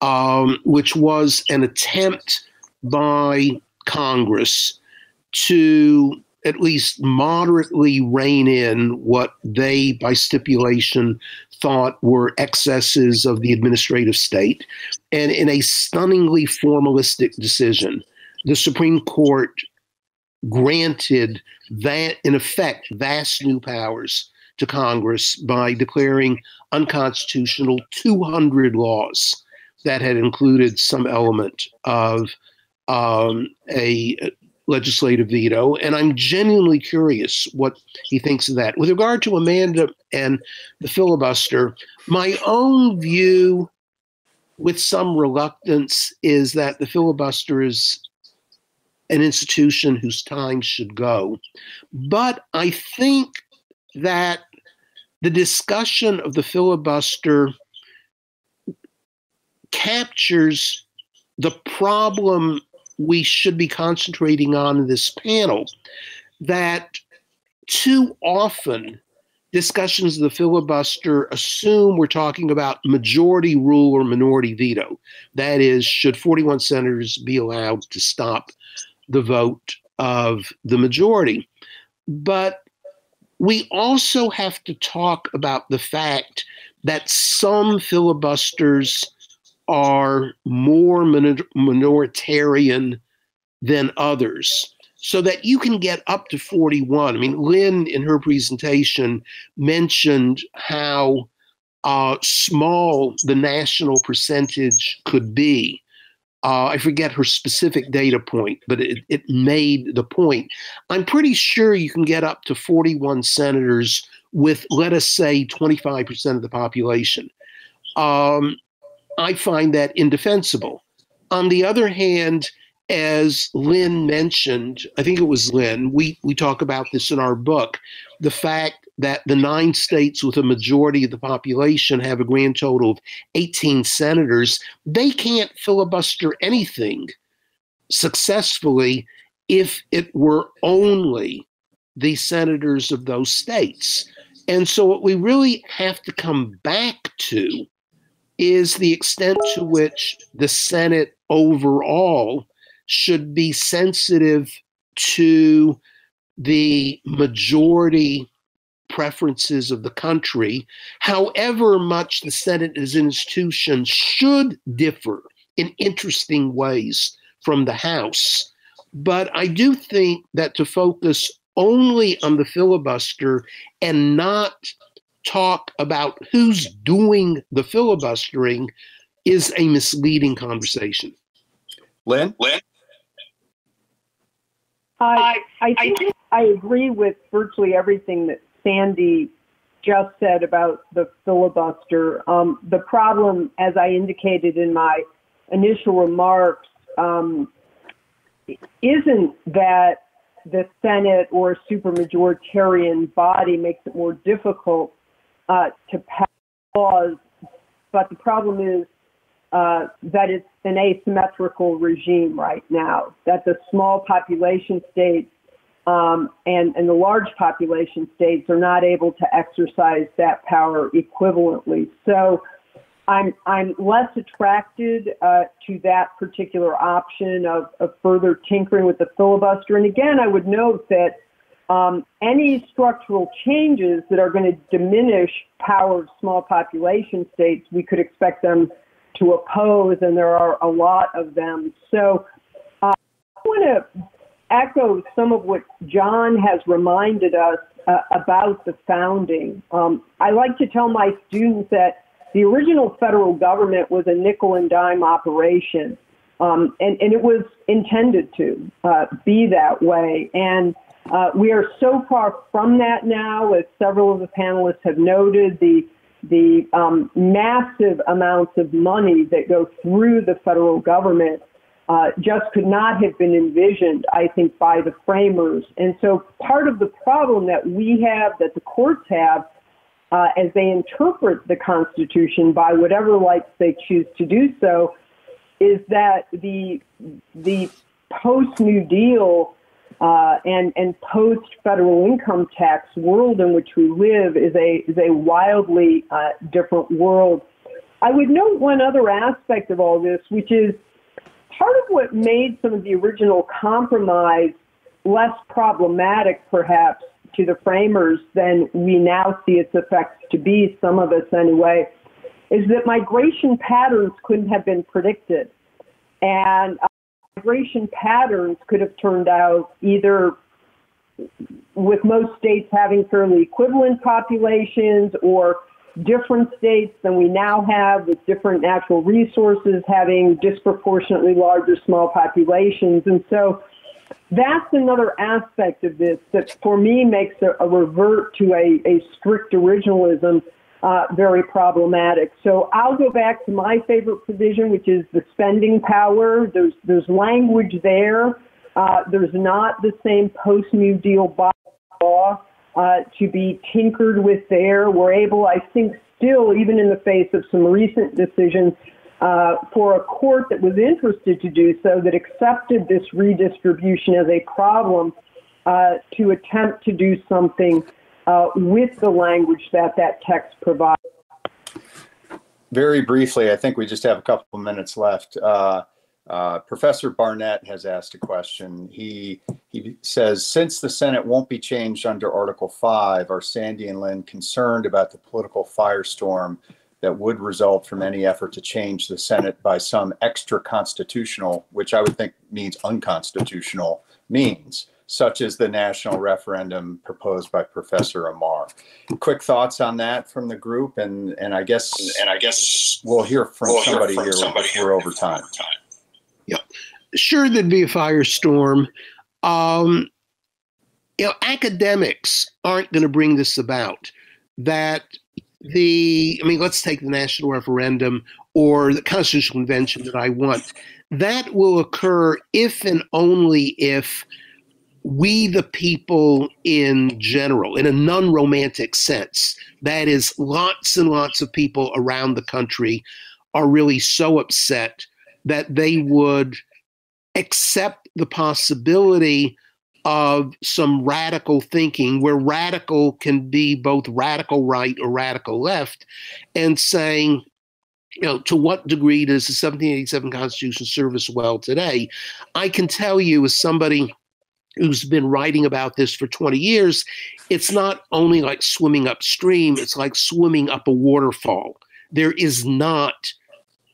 um, which was an attempt by Congress to at least moderately rein in what they, by stipulation, thought were excesses of the administrative state. And in a stunningly formalistic decision, the Supreme Court granted that, in effect, vast new powers to Congress by declaring unconstitutional 200 laws that had included some element of um, a legislative veto. And I'm genuinely curious what he thinks of that. With regard to Amanda and the filibuster, my own view, with some reluctance, is that the filibuster is an institution whose time should go. But I think that the discussion of the filibuster captures the problem we should be concentrating on in this panel that too often discussions of the filibuster assume we're talking about majority rule or minority veto. That is, should 41 senators be allowed to stop the vote of the majority? But we also have to talk about the fact that some filibusters are more minoritarian than others so that you can get up to 41. I mean, Lynn in her presentation mentioned how uh, small the national percentage could be. Uh, I forget her specific data point, but it, it made the point. I'm pretty sure you can get up to 41 senators with, let us say, 25% of the population. Um, I find that indefensible. On the other hand, as Lynn mentioned, I think it was Lynn, we, we talk about this in our book, the fact that the nine states with a majority of the population have a grand total of 18 senators, they can't filibuster anything successfully if it were only the senators of those states. And so, what we really have to come back to is the extent to which the Senate overall should be sensitive to the majority preferences of the country, however much the Senate as an institution should differ in interesting ways from the House. But I do think that to focus only on the filibuster and not talk about who's doing the filibustering is a misleading conversation. Lynn? Lynn? I, I think I agree with virtually everything that Sandy just said about the filibuster. Um, the problem, as I indicated in my initial remarks, um, isn't that the Senate or a supermajoritarian body makes it more difficult uh, to pass laws, but the problem is uh, that it's an asymmetrical regime right now, that the small population states um, and, and the large population states are not able to exercise that power equivalently. So I'm, I'm less attracted uh, to that particular option of, of further tinkering with the filibuster. And again, I would note that um, any structural changes that are going to diminish power of small population states, we could expect them to oppose, and there are a lot of them. So uh, I want to echo some of what John has reminded us uh, about the founding. Um, I like to tell my students that the original federal government was a nickel and dime operation, um, and, and it was intended to uh, be that way. And uh, we are so far from that now, as several of the panelists have noted, the the um, massive amounts of money that go through the federal government uh, just could not have been envisioned, I think, by the framers. And so part of the problem that we have, that the courts have, uh, as they interpret the Constitution by whatever lights they choose to do so, is that the the post New Deal uh, and and post federal income tax world in which we live is a is a wildly uh, different world. I would note one other aspect of all this, which is part of what made some of the original compromise less problematic, perhaps, to the framers than we now see its effects to be, some of us anyway, is that migration patterns couldn't have been predicted. And uh, migration patterns could have turned out either with most states having fairly equivalent populations or different states than we now have with different natural resources having disproportionately larger small populations. And so that's another aspect of this that for me makes a, a revert to a, a strict originalism uh, very problematic. So I'll go back to my favorite provision, which is the spending power. There's, there's language there. Uh, there's not the same post New Deal law uh, to be tinkered with there. We're able, I think, still, even in the face of some recent decisions, uh, for a court that was interested to do so, that accepted this redistribution as a problem, uh, to attempt to do something uh, with the language that that text provides. Very briefly, I think we just have a couple of minutes left. Uh, Professor Barnett has asked a question. He he says, since the Senate won't be changed under Article 5, are Sandy and Lynn concerned about the political firestorm that would result from any effort to change the Senate by some extra constitutional, which I would think means unconstitutional means, such as the national referendum proposed by Professor Amar. Quick thoughts on that from the group, and and I guess and I guess we'll hear from we'll somebody hear from here. Somebody we're over time. time. Yeah, sure. There'd be a firestorm. Um, you know, academics aren't going to bring this about. That the, I mean, let's take the national referendum or the constitutional convention that I want. That will occur if and only if we, the people in general, in a non romantic sense, that is, lots and lots of people around the country are really so upset that they would accept the possibility of some radical thinking where radical can be both radical right or radical left and saying you know to what degree does the 1787 constitution serve us well today? I can tell you as somebody who's been writing about this for 20 years it's not only like swimming upstream it's like swimming up a waterfall. There is not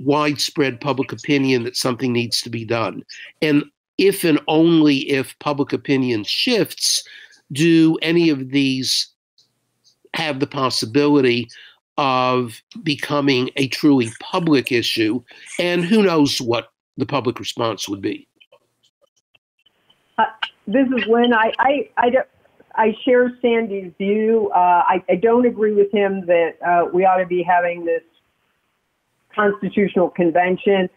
widespread public opinion that something needs to be done. And if and only if public opinion shifts, do any of these have the possibility of becoming a truly public issue, and who knows what the public response would be. Uh, this is when I, I, I, I share Sandy's view. Uh, I, I, don't agree with him that uh, we ought to be having this constitutional convention.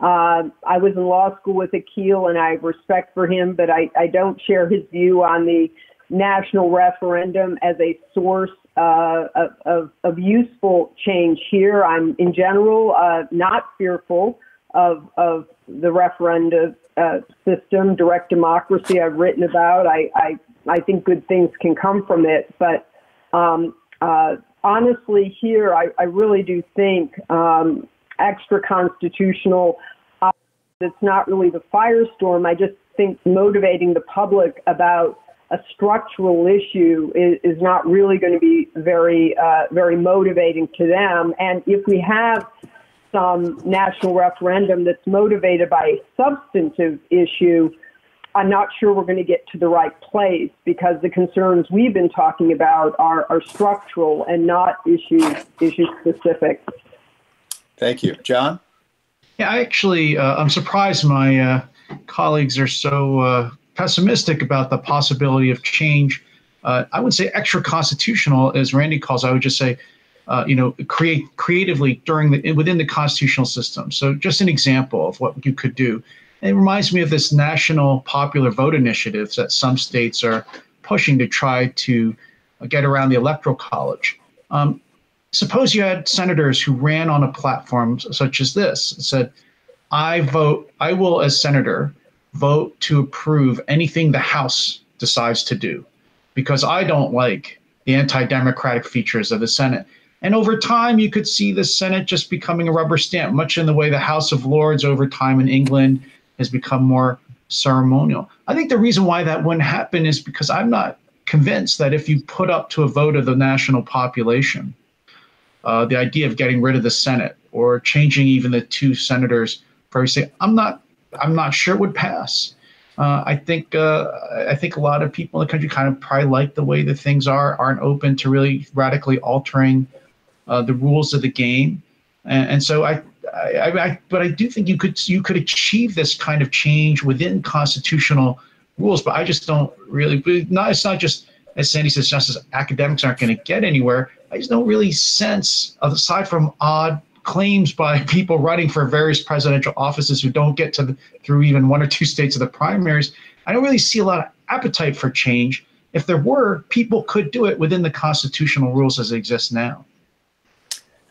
Uh, I was in law school with Akhil, and I have respect for him, but I, I don't share his view on the national referendum as a source uh, of, of, of, useful change here. I'm, in general, uh, not fearful of, of the referendum uh, system, direct democracy I've written about. I, I, I think good things can come from it. But um, uh, honestly, here, I, I really do think um, extra constitutional. Uh, it's not really the firestorm. I just think motivating the public about a structural issue is, is not really going to be very uh, very motivating to them. And if we have some national referendum that's motivated by a substantive issue, I'm not sure we're going to get to the right place because the concerns we've been talking about are, are structural and not issue issue specific. Thank you, John. Yeah, I actually uh, I'm surprised my uh, colleagues are so uh, pessimistic about the possibility of change. Uh, I would say extra constitutional, as Randy calls. I would just say uh, you know, create creatively during the within the constitutional system. So, just an example of what you could do. It reminds me of this national popular vote initiative that some states are pushing to try to get around the electoral college. Um, suppose you had senators who ran on a platform such as this said, I vote, I will, as senator, vote to approve anything the House decides to do because I don't like the anti democratic features of the Senate. And over time, you could see the Senate just becoming a rubber stamp, much in the way the House of Lords over time in England has become more ceremonial. I think the reason why that wouldn't happen is because I'm not convinced that if you put up to a vote of the national population, uh, the idea of getting rid of the Senate or changing even the two senators for say, I'm not, I'm not sure it would pass. Uh, I think uh, I think a lot of people in the country kind of probably like the way that things are, aren't open to really radically altering uh, the rules of the game, and, and so I, I, I, but I do think you could you could achieve this kind of change within constitutional rules. But I just don't really. Not it's not just as Sandy says, just as academics aren't going to get anywhere. I just don't really sense, aside from odd claims by people running for various presidential offices who don't get to the, through even one or two states of the primaries. I don't really see a lot of appetite for change. If there were, people could do it within the constitutional rules as they exist now.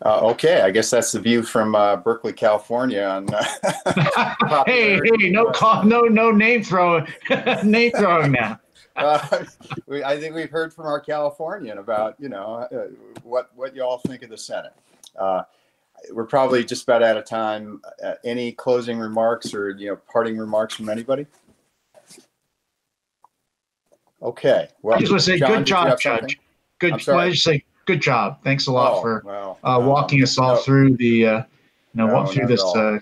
Uh, okay, I guess that's the view from uh, Berkeley, California. On uh, hey, hey, no call, no, no name throwing, name throwing now. Uh, we, I think we've heard from our Californian about you know uh, what what you all think of the Senate. Uh, we're probably just about out of time. any closing remarks or you know parting remarks from anybody? Okay. Well, I just want to say, John, good job, Judge. Good. Well, I just say good job. Thanks a lot oh, for well, uh, walking us all no, through the, uh, you know, no, walk through this. Uh,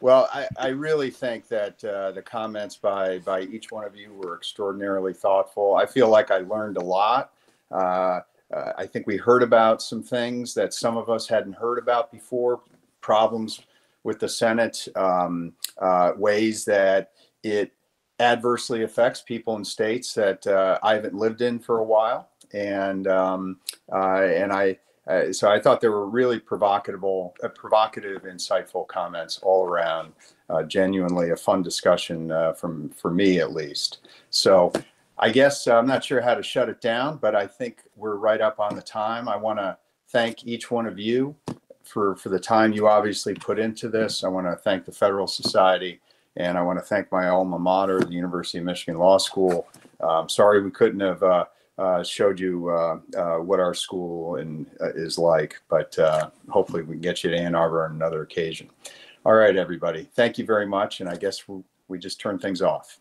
well, I, I really think that uh, the comments by by each one of you were extraordinarily thoughtful. I feel like I learned a lot. Uh, uh, I think we heard about some things that some of us hadn't heard about before. Problems with the Senate, um, uh, ways that it adversely affects people in states that uh, I haven't lived in for a while and um, uh, and I uh, so I thought there were really provocative, uh, provocative, insightful comments all around. Genuinely a fun discussion from for me at least. So I guess I'm not sure how to shut it down, but I think we're right up on the time. I want to thank each one of you for for the time you obviously put into this. I want to thank the Federal Society. And I want to thank my alma mater, the University of Michigan Law School. Um, sorry we couldn't have uh, showed you uh, uh, what our school in, uh, is like, but uh, hopefully we can get you to Ann Arbor on another occasion. All right, everybody. Thank you very much. And I guess we, we just turn things off.